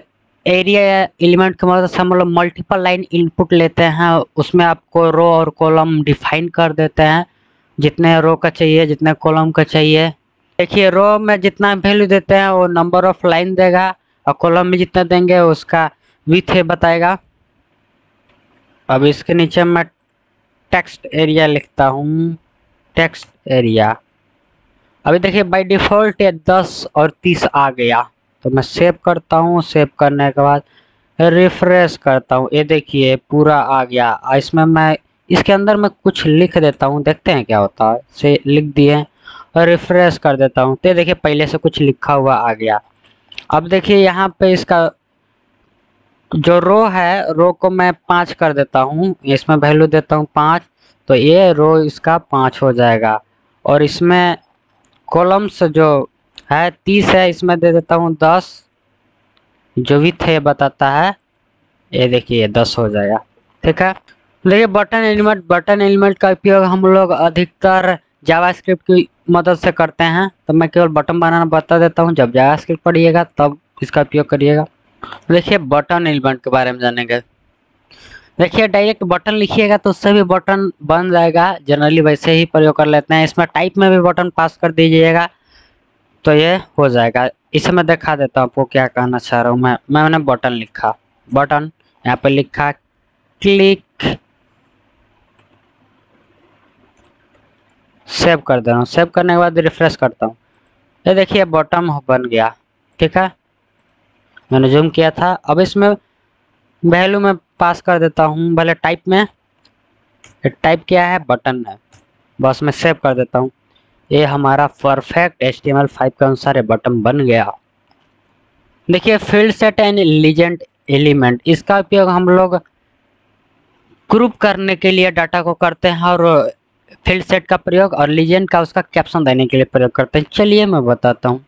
एरिया या एलिमेंट की मदद से हम लोग मल्टीपल लाइन इनपुट लेते हैं, उसमें आपको रो और कॉलम डिफाइन कर देते हैं। जितने रो का चाहिए, जितने कॉलम का चाहिए। देखिए रो में जितना वैल्यू देते हैं, वो नंबर ऑफ़ लाइन देगा और कॉलम में जितना देंगे, उसका विथ बताएगा। अब इसके नीचे मैं टेक्स्ट एरिया लिखता हूँ। टेक्स्ट एरिया अभी देखिए बाय डिफ़ॉल्ट ये दस और तीस आ गया। तो मैं सेव करता हूँ। सेव करने के बाद रिफ्रेश करता हूँ। ये देखिए, पूरा आ गया। इसमें मैं, इसके अंदर मैं कुछ लिख देता हूँ। देखते हैं क्या होता है। से लिख दिए और रिफ्रेश कर देता हूँ। तो देखिए, पहले से कुछ लिखा हुआ आ गया। अब देखिए, यहाँ पे इसका जो रो है रो को मैं पाँच कर देता हूँ। इसमें वैल्यू देता हूँ पाँच। तो ये रो इसका पाँच हो जाएगा। और इसमें कॉलम्स जो है, तीस है, इसमें दे देता हूँ दस। जो भी थे बताता है। ये देखिए दस हो जाएगा। ठीक है? देखिए, बटन एलिमेंट बटन एलिमेंट का उपयोग हम लोग अधिकतर जावास्क्रिप्ट की मदद से करते हैं। तो मैं केवल बटन बनाना बता देता हूँ। जब जावास्क्रिप्ट पढ़िएगा, तब इसका उपयोग करिएगा। देखिए, बटन एलिमेंट के बारे में जानेंगे। देखिए डायरेक्ट बटन लिखिएगा तो उससे भी बटन बन जाएगा। जनरली वैसे ही प्रयोग कर लेते हैं। इसमें टाइप में भी बटन पास कर दीजिएगा तो ये हो जाएगा। इसे मैं दिखा देता हूँ आपको क्या कहना चाह रहा हूँ मैं। मैंने बटन लिखा। बटन यहाँ पे लिखा क्लिक सेव कर दे रहा हूँ। सेव करने के बाद रिफ्रेश करता हूँ। ये देखिए बॉटम बन गया। ठीक है? मैंने जूम किया था। अब इसमें वैल्यू में पास कर देता हूँ, भले टाइप में। टाइप क्या है? बटन है। बस मैं सेव कर देता हूँ। ये हमारा perfect H T M L five के अनुसार बटन बन गया। देखिए field set and legend element इसका उपयोग हम लोग ग्रुप करने के लिए डाटा को करते हैं और फ़ील्ड सेट का प्रयोग और लीजेंड का उसका कैप्शन देने के लिए प्रयोग करते हैं। चलिए मैं बताता हूँ।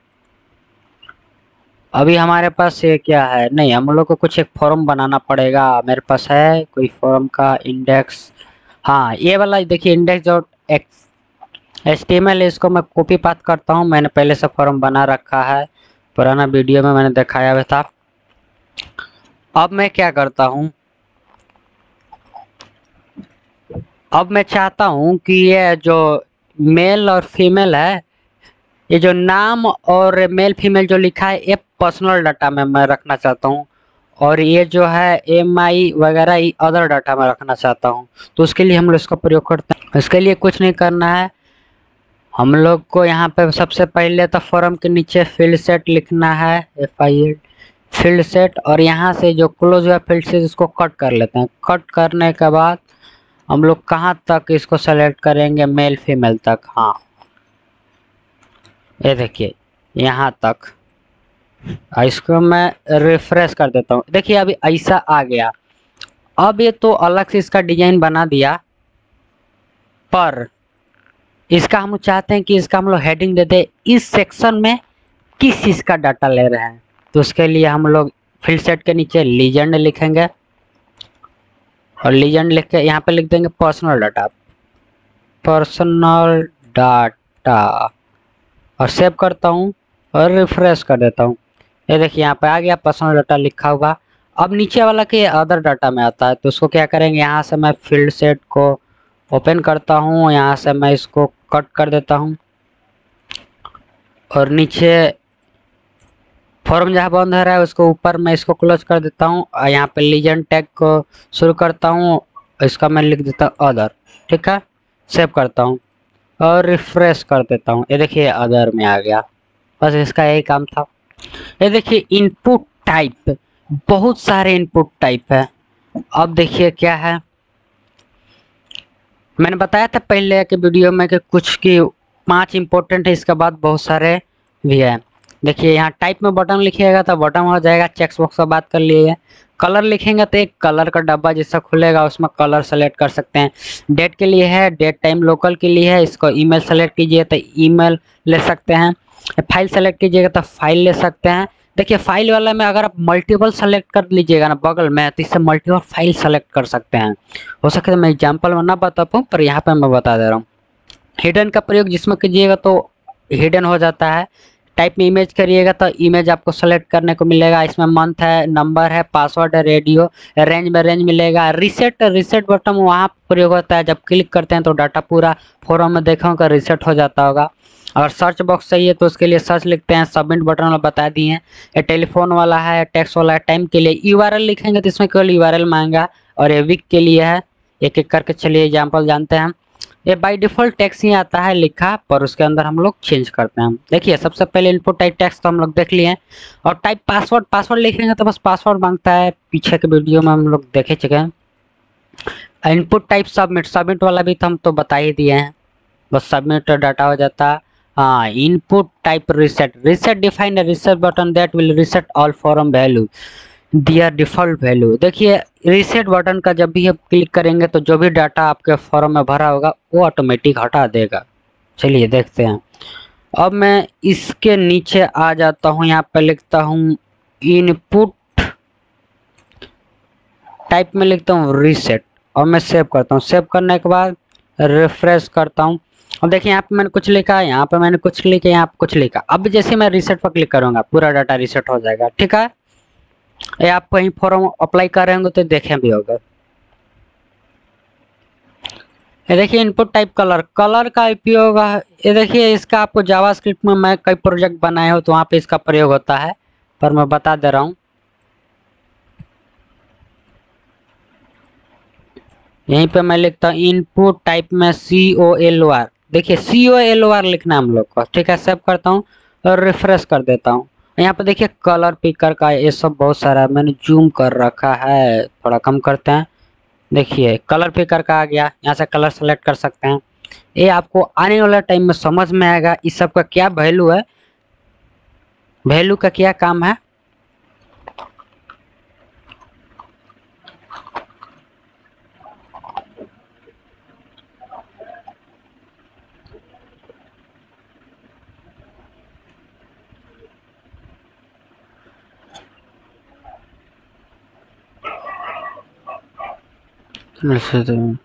अभी हमारे पास ये क्या है? नहीं, हम लोग को कुछ एक फॉर्म बनाना पड़ेगा। मेरे पास है कोई फॉर्म का इंडेक्स हाँ ये वाला देखिए इंडेक्स डॉट एक्स एल इसको मैं कॉपी पात करता हूँ। मैंने पहले से फॉर्म बना रखा है। पुराना वीडियो में मैंने दिखाया था। अब मैं क्या करता हूँ? अब मैं चाहता हूँ कि ये जो मेल और फीमेल है ये जो नाम और मेल फीमेल जो लिखा है, ये पर्सनल डाटा में मैं रखना चाहता हूँ। और ये जो है एम आई वगैरह अदर डाटा में रखना चाहता हूँ। तो उसके लिए हम लोग इसका प्रयोग करते हैं। इसके लिए कुछ नहीं करना है। हम लोग को यहाँ पे सबसे पहले तो फॉर्म के नीचे फ़ील्ड सेट लिखना है एफ़ आई फ़ील्ड सेट और यहाँ से जो क्लोज हुआ फ़ील्ड सेट इसको कट कर लेते हैं। कट करने के बाद हम लोग कहाँ तक इसको सेलेक्ट करेंगे? मेल फीमेल तक हाँ। ये देखिए, यहाँ तक। इसको मैं रिफ्रेश कर देता हूँ। देखिए, अभी ऐसा आ गया। अब ये तो अलग से इसका डिज़ाइन बना दिया, पर इसका हम चाहते हैं कि इसका हम लोग हेडिंग दे दे। इस सेक्शन में किस चीज़ का डाटा ले रहे हैं? तो उसके लिए हम लोग फ़ील्ड सेट के नीचे लीजेंड लिखेंगे। और लीजेंड लिख के यहाँ पे लिख देंगे पर्सनल डाटा पर्सनल डाटा और सेव करता हूँ और रिफ्रेश कर देता हूँ। ये देखिए, यहाँ पे आ गया पर्सनल डाटा लिखा हुआ अब नीचे वाला के अदर डाटा में आता है तो उसको क्या करेंगे? यहाँ से मैं फ़ील्ड सेट को ओपन करता हूँ, यहाँ से मैं इसको कट कर देता हूँ। और नीचे फॉर्म जहाँ बंद हो रहा है, उसको ऊपर मैं इसको क्लोज कर देता हूँ। और यहाँ पे लीजेंड टैग को शुरू करता हूँ, इसका मैं लिख देता हूँ अदर ठीक है? सेव करता हूँ। और रिफ्रेश कर देता हूँ। ये देखिए अदर में आ गया। बस इसका यही काम था। ये देखिए इनपुट टाइप बहुत सारे इनपुट टाइप है। अब देखिए क्या है। मैंने बताया था पहले के वीडियो में कि कुछ की पाँच इंपॉर्टेंट है, इसके बाद बहुत सारे भी है। देखिए, यहाँ टाइप में बटन लिखिएगा तो बटन हो जाएगा। चेक्स बॉक्स से बात कर लिए कलर लिखेंगे तो एक कलर का डब्बा जैसा खुलेगा, उसमें कलर सेलेक्ट कर सकते हैं। डेट के लिए है डेट टाइम लोकल के लिए है, इसको ईमेल सेलेक्ट कीजिए तो ईमेल ले सकते हैं। फ़ाइल सेलेक्ट कीजिएगा तो फ़ाइल ले सकते हैं। देखिए फ़ाइल वाला में अगर आप मल्टीपल सेलेक्ट कर लीजिएगा ना बगल में तो इससे मल्टीपल फ़ाइल सेलेक्ट कर सकते हैं। हो सकता है मैं एग्ज़ाम्पल में ना बता पाऊँ पर यहाँ पे मैं बता दे रहा हूँ। हिडन का प्रयोग जिसमें कीजिएगा तो हिडन हो जाता है। टाइप में इमेज करिएगा तो इमेज आपको सेलेक्ट करने को मिलेगा। इसमें मंथ है नंबर है पासवर्ड है रेडियो रेंज में रेंज मिलेगा। रिसेट रिसेट बटन वहाँ प्रयोग होता है। जब क्लिक करते हैं तो डाटा पूरा फोरम में देखा होगा रिसेट हो जाता होगा। अगर सर्च बॉक्स चाहिए तो उसके लिए सर्च लिखते हैं सबमिट बटन वाला बता दिए हैं। ये टेलीफोन वाला है टेक्स्ट वाला है टाइम के लिए यूआरएल लिखेंगे तो इसमें केवल यू मांगा और ये वीक के लिए है। एक एक करके चलिए एग्ज़ाम्पल जानते हैं ये बाय डिफ़ॉल्ट टैक्स ही आता है लिखा, पर उसके अंदर हम लोग चेंज करते हैं। देखिए, सबसे पहले इनपुट टाइप टैक्स तो हम लोग देख लिए और टाइप पासवर्ड पासवर्ड लिखेंगे तो बस पासवर्ड माँगता है। पीछे के वीडियो में हम लोग देखे चुके हैं। इनपुट टाइप सबमिट सबमिट वाला भी तो हम तो बता ही दिए हैं। बस सबमिट डाटा हो जाता। है हाँ input type reset reset define reset button that will reset all form value their default value देखिए रिसेट बटन का जब भी आप क्लिक करेंगे तो जो भी डाटा आपके फॉर्म में भरा होगा, वो ऑटोमेटिक हटा देगा। चलिए देखते हैं। अब मैं इसके नीचे आ जाता हूँ। यहाँ पे लिखता हूँ इनपुट टाइप में लिखता हूँ रिसेट और मैं सेव करता हूँ। सेव करने के बाद रिफ्रेश करता हूँ। अब देखिए, यहाँ पे मैंने कुछ लिखा है। यहाँ पे मैंने कुछ लिखा यहाँ पे कुछ लिखा अब जैसे मैं रिसेट पर क्लिक करूँगा, पूरा डाटा रिसेट हो जाएगा। ठीक है? ये आप कहीं फॉर्म अप्लाई कर रहे होंगे तो देखें भी होगा। ये देखिए इनपुट टाइप कलर कलर का उपयोग ये देखिए इसका आपको जावास्क्रिप्ट में मैं कई प्रोजेक्ट बनाए हो तो वहाँ पे इसका प्रयोग होता है, पर मैं बता दे रहा हूँ। यहीं पे मैं लिखता हूँ इनपुट टाइप में सी ओ एल आर देखिए सी ओ एल आर लिखना हम लोग को। ठीक है सेव करता हूँ और रिफ्रेश कर देता हूँ। यहाँ पे देखिए कलर पिकर का ये सब बहुत सारा मैंने जूम कर रखा है। थोड़ा कम करते हैं। देखिए, कलर पिकर का आ गया। यहाँ से कलर सेलेक्ट कर सकते हैं। ये आपको आने वाला टाइम में समझ में आएगा। इस सब का क्या वैल्यू है? वैल्यू का क्या काम है? Mesela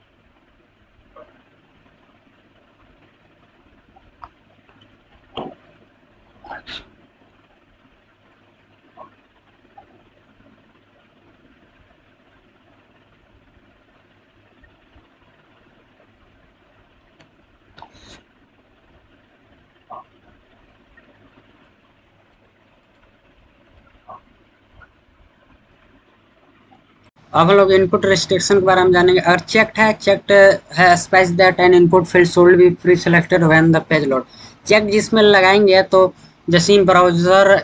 अब हम लोग इनपुट रिस्ट्रिक्शन के बारे में जानेंगे। अगर चेक्ड है चेक्ड है space that an input field should be preselected when the page load check जिसमें लगाएँगे तो जैसे ब्राउज़र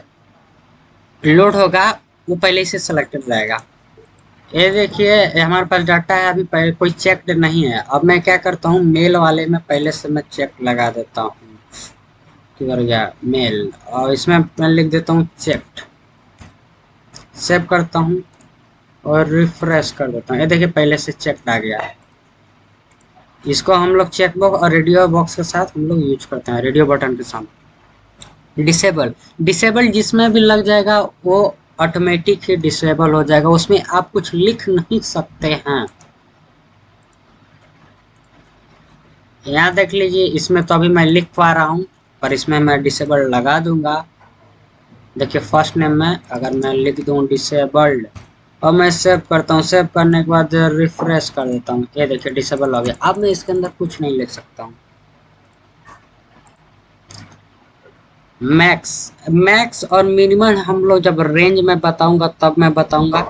लोड होगा, वो पहले से सिलेक्टेड रहेगा। ये देखिए हमारे पास डाटा है, अभी कोई चेक्ड नहीं है। अब मैं क्या करता हूँ मेल वाले में पहले से मैं चेक लगा देता हूँ। मेल और इसमें मैं लिख देता हूँ चेक्ड सेव करता हूँ। और रिफ्रेश कर देता हूँ। ये देखिए, पहले से चेक आ गया है। इसको हम लोग चेक बॉक्स और रेडियो बॉक्स के साथ हम लोग यूज़ करते हैं रेडियो बटन के साथ डिसेबल डिसेबल जिसमें भी लग जाएगा, वो ऑटोमेटिक ही डिसेबल हो जाएगा। उसमें आप कुछ लिख नहीं सकते हैं। यहाँ देख लीजिए, इसमें तो अभी मैं लिख पा रहा हूँ, पर इसमें मैं डिसेबल लगा दूँगा। देखिए फ़र्स्ट नेम में अगर मैं लिख दूँ डिसेबल्ड और मैं सेव करता हूँ। सेव करने के बाद रिफ्रेश कर देता हूँ। ये देखिए डिसेबल हो गया। अब मैं इसके अंदर कुछ नहीं लिख सकता हूँ। मैक्स मैक्स और मिनिमम हम लोग जब रेंज में बताऊँगा, तब मैं बताऊँगा।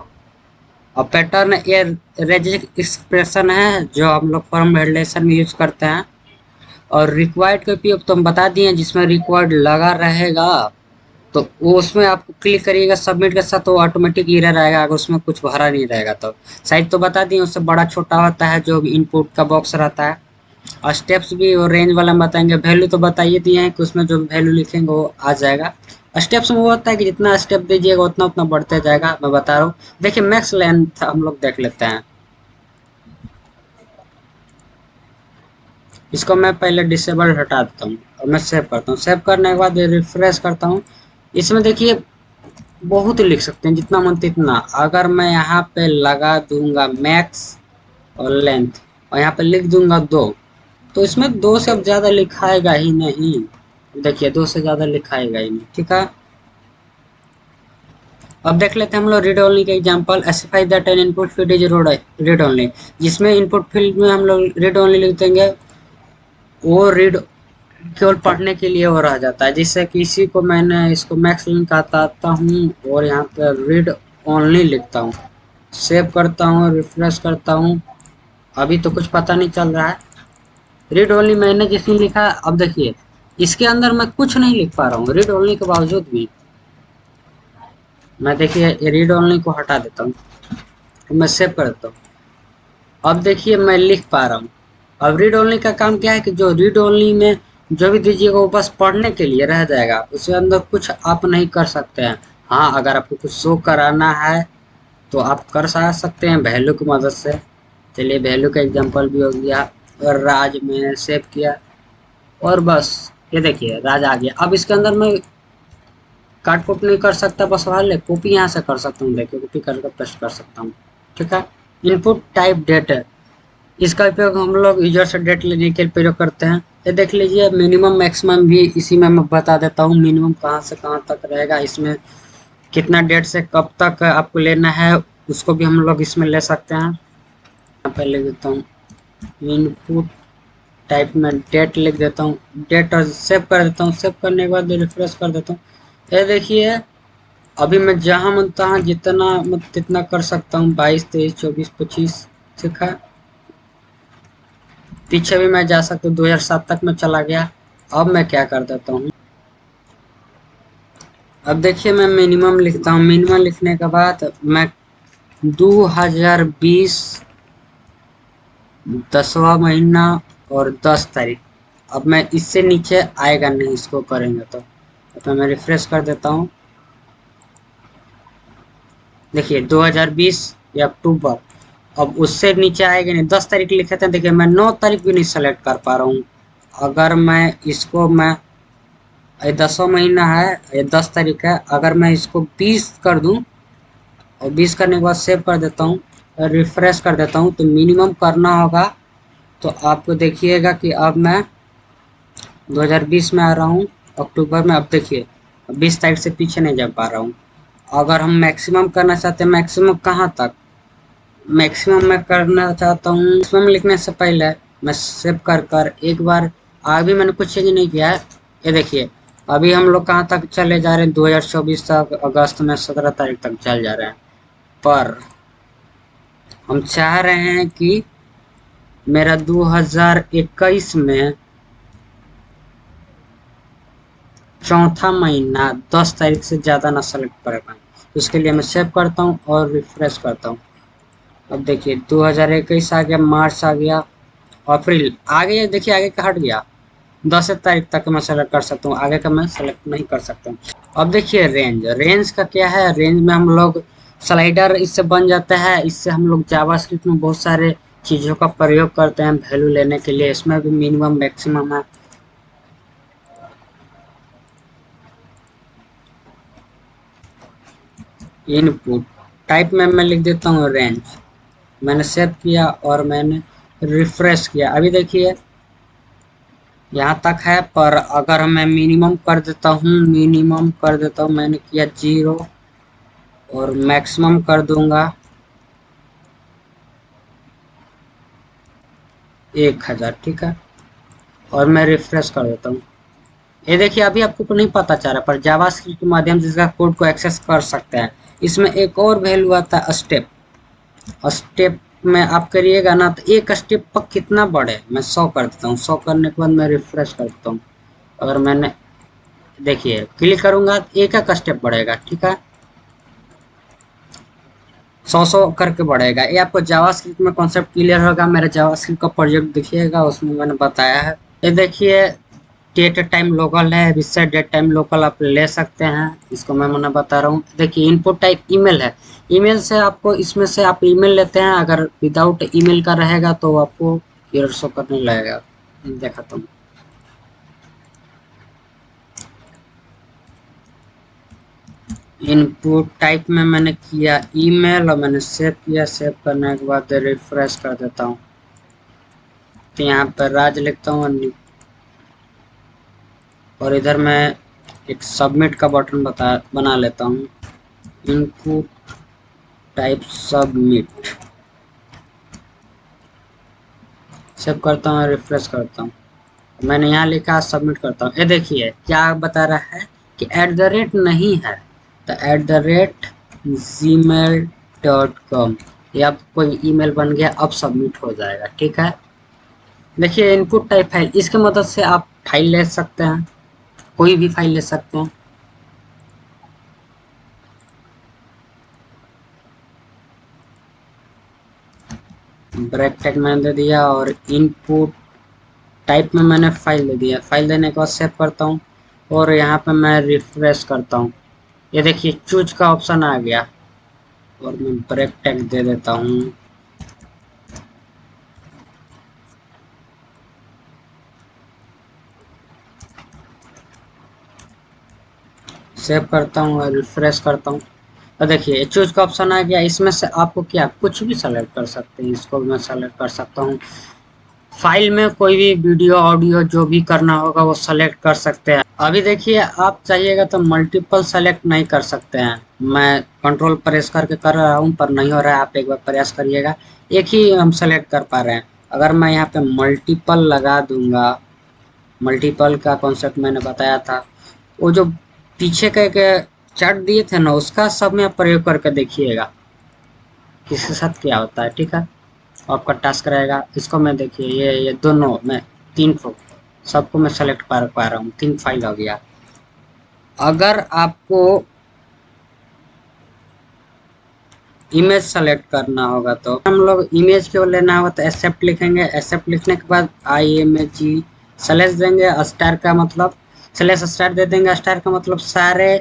और पैटर्न ये रेजिक एक्सप्रेशन है, जो हम लोग फॉर्म रिलेशन में यूज़ करते हैं। और रिक्वायर्ड का उपयोग तो हम बता दिए जिसमें रिक्वायर्ड लगा रहेगा। तो वो उसमें आप क्लिक करिएगा सबमिट के साथ तो ऑटोमेटिक इरर आएगा, अगर उसमें कुछ भरा नहीं रहेगा तो। साइज़ तो बता दिए, उससे बड़ा छोटा होता है, जो इनपुट का बॉक्स रहता है। और स्टेप्स भी, वो रेंज वाला बताएँगे। वैल्यू तो बताइए दिए हैं कि उसमें जो वैल्यू लिखेंगे, वो आ जाएगा। स्टेप्स में वो होता है कि जितना स्टेप दीजिएगा, उतना उतना बढ़ते जाएगा। मैं बता रहा हूँ। देखिए मैक्स लेंथ हम लोग देख लेते हैं। इसको मैं पहले डिसेबल हटा देता हूँ। और मैं सेव करता हूँ। सेव करने के बाद रिफ्रेश करता हूँ। इसमें देखिए, बहुत लिख सकते हैं, जितना मन इतना। अगर मैं यहाँ पे लगा दूँगा मैक्स और लेंथ और यहाँ पे लिख दूँगा दो तो इसमें दो से अब ज़्यादा लिखाएगा ही नहीं। देखिए, दो से ज़्यादा लिखाएगा ही नहीं, ठीक है? अब देख लेते हैं हम लोग रीड ओनली का example specify that an input field is read only जिसमें इनपुट फ़ील्ड में हम लोग रीड ओनली लिख देंगे, वो रीड केवल पढ़ने के लिए वो रह जाता है। जिससे किसी को मैंने इसको मैक्स लिंक आता हूँ और यहाँ पे रीड ओनली लिखता हूँ। सेव करता हूँ रिफ्रेश करता हूँ। अभी तो कुछ पता नहीं चल रहा है। रीड ओनली मैंने जिसमें लिखा अब देखिए, इसके अंदर मैं कुछ नहीं लिख पा रहा हूँ। रीड ओनली के बावजूद भी मैं देखिए रीड ओनली को हटा देता हूँ। तो मैं सेव कर देता हूँ। अब देखिए, मैं लिख पा रहा हूँ। अब रीड ओनली का काम क्या है कि जो रीड ओनली में जो भी दीजिएगा वो बस पढ़ने के लिए रह जाएगा, उसके अंदर कुछ आप नहीं कर सकते हैं। हाँ अगर आपको कुछ शो कराना है तो आप कर सकते हैं वैल्यू की मदद से। चलिए वैल्यू का एग्जांपल भी हो गया, और राज में सेव किया। और बस, ये देखिए, राज आ गया। अब इसके अंदर मैं काट कॉपी नहीं कर सकता, बस वाले कॉपी यहाँ से कर सकता हूँ, देखिए कॉपी करके पेस्ट कर सकता हूँ। ठीक है? इनपुट टाइप डेट इसका उपयोग हम लोग यूज़र से डेट लेने के लिए प्रयोग करते हैं। ये देख लीजिए मिनिमम मैक्सिमम भी इसी में मैं बता देता हूँ मिनिमम कहाँ से कहाँ तक रहेगा, इसमें कितना डेट से कब तक आपको लेना है, उसको भी हम लोग इसमें ले सकते हैं। यहाँ पे लिख देता हूँ इनपुट टाइप में डेट लिख देता हूँ डेट और सेव कर देता हूँ सेव करने के बाद रिफ्रेश कर देता हूँ। ये देखिए, अभी मैं जहाँ मन तहाँ जितना मत जितना कर सकता हूँ, बाईस, तेईस, चौबीस, पच्चीस, ठीक है? पीछे भी मैं जा सकता हूँ दो हज़ार सात तक में चला गया। अब मैं क्या कर देता हूँ? अब देखिए मैं मिनिमम लिखता हूँ। मिनिमम लिखने के बाद मैं 2020 दसवा महीना और 10 तारीख। अब मैं इससे नीचे आएगा नहीं, इसको करेंगे तो। तो मैं रिफ्रेश कर देता हूँ। देखिए 2020 या अक्टूबर। अब उससे नीचे आएगा नहीं। दस तारीख लिखे थे, देखिए मैं नौ तारीख भी नहीं सेलेक्ट कर पा रहा हूँ। अगर मैं इसको, मैं, ये दसवा महीना है, ये दस तारीख है, अगर मैं इसको बीस कर दूँ, और बीस करने के बाद सेव कर देता हूँ रिफ्रेश कर देता हूँ तो मिनिमम करना होगा तो आपको देखिएगा कि अब मैं 2020 में आ रहा हूँ, अक्टूबर में। अब देखिए 20 तारीख से पीछे नहीं जा पा रहा हूँ। अगर हम मैक्सिमम करना चाहते हैं मैक्सिमम कहाँ तक? मैक्सिमम मैं करना चाहता हूँ। मैक्सिमम लिखने से पहले मैं सेव कर कर एक बार अभी मैंने कुछ चेंज नहीं किया है। ये देखिए, अभी हम लोग कहाँ तक चले जा रहे हैं? 2024 तक, अगस्त में सत्रह तारीख तक चल जा रहे हैं। पर हम चाह रहे हैं कि मेरा 2021 में चौथा महीना 10 तारीख से ज़्यादा ना सेलेक्ट पड़ेगा उसके लिए मैं सेव करता हूँ और रिफ्रेश करता हूँ। अब देखिए 2021 आ गया, मार्च आ गया, अप्रैल आगे देखिए, आगे का हट गया। दस तारीख तक मैं सेलेक्ट कर सकता हूँ, आगे का मैं सेलेक्ट नहीं कर सकता हूँ। अब देखिए रेंज रेंज का क्या है? रेंज में हम लोग स्लाइडर इससे बन जाता है, इससे हम लोग जावास्क्रिप्ट में बहुत सारे चीज़ों का प्रयोग करते हैं वैल्यू लेने के लिए, इसमें भी मिनिमम मैक्सिमम है। इनपुट टाइप में मैं लिख देता हूँ रेंज मैंने सेव किया और मैंने रिफ्रेश किया। अभी देखिए, यहाँ तक है, पर अगर मैं मिनिमम कर देता हूँ मिनिमम कर देता हूँ, मैंने किया ज़ीरो और मैक्सिमम कर दूँगा एक हज़ार, ठीक है? और मैं रिफ्रेश कर देता हूँ। ये देखिए, अभी आपको नहीं पता चल रहा, पर जावास्क्रिप्ट के माध्यम से इसका कोड को एक्सेस कर सकते हैं। इसमें एक और वैल्यू आता है स्टेप स्टेप में आप करिएगा ना तो एक स्टेप पर कितना बढ़े? मैं सौ कर देता हूँ। सौ करने के बाद मैं रिफ्रेश करता हूँ। अगर मैंने, देखिए क्लिक करूँगा तो एक एक स्टेप बढ़ेगा, ठीक है? सौ सौ करके बढ़ेगा। ये आपको जावास्क्रिप्ट में कॉन्सेप्ट क्लियर होगा। मेरा जावास्क्रिप्ट का प्रोजेक्ट देखिएगा, उसमें मैंने बताया है। ये देखिए डेट टाइम लोकल है इससे डेट टाइम लोकल आप ले सकते हैं, इसको मैं मैंने बता रहा हूँ। देखिए इनपुट टाइप ईमेल है। ईमेल से आपको, इसमें से आप ईमेल लेते हैं, अगर विदाउट ईमेल का रहेगा तो आपको एरर शो करने लगेगा। देखा तुम इनपुट टाइप में मैंने किया ईमेल और मैंने सेव किया। सेव करने के बाद रिफ्रेश कर देता हूँ। तो यहाँ पर राज लिखता हूँ और इधर मैं एक सबमिट का बटन बता, बना लेता हूँ। इनपुट टाइप सबमिट सेव करता हूँ रिफ्रेश करता हूँ। मैंने यहाँ लिखा सबमिट करता हूँ। ये देखिए, क्या बता रहा है कि एट द रेट नहीं है तो at the rate Gmail dot com ये अब कोई ईमेल बन गया, अब सबमिट हो जाएगा, ठीक है? देखिए इनपुट टाइप फ़ाइल इसके मदद से आप फ़ाइल ले सकते हैं। कोई भी फ़ाइल ले सकते हैं। ब्रेक मैंने दे दिया और इनपुट टाइप में मैंने फ़ाइल दे दिया। फ़ाइल देने के बाद सेव करता हूँ और यहाँ पे मैं रिफ्रेश करता हूँ। ये देखिए चूज़ का ऑप्शन आ गया और मैं ब्रेक टैग दे देता हूँ। सेव करता हूँ रिफ्रेश करता हूँ। तो देखिए चूज़ का ऑप्शन आ गया। इसमें से आपको क्या, कुछ भी सेलेक्ट कर सकते हैं। इसको मैं सेलेक्ट कर सकता हूँ। फ़ाइल में कोई भी वीडियो ऑडियो जो भी करना होगा, वो सेलेक्ट कर सकते हैं। अभी देखिए, आप चाहिएगा तो मल्टीपल सेलेक्ट नहीं कर सकते हैं। मैं कंट्रोल प्रेस करके कर रहा हूँ, पर नहीं हो रहा है। आप एक बार प्रयास करिएगा। एक ही हम सेलेक्ट कर पा रहे हैं। अगर मैं यहाँ पे मल्टीपल लगा दूँगा मल्टीपल का कॉन्सेप्ट मैंने बताया था, वो जो पीछे का एक चार्ट दिए थे ना, उसका सब में प्रयोग करके देखिएगा। किसके साथ क्या होता है, ठीक है? आपका टास्क रहेगा, इसको मैं देखिए, ये ये दोनों, में तीन सबको मैं सेलेक्ट कर पा रहा हूँ, तीन फ़ाइल हो गया। अगर आपको इमेज सेलेक्ट करना होगा तो हम लोग इमेज केवल लेना होगा तो एक्सेप्ट लिखेंगे। एक्सेप्ट लिखने के बाद I M H G slash देंगे स्टार का मतलब स्लेस स्टार दे देंगे। स्टार का मतलब सारे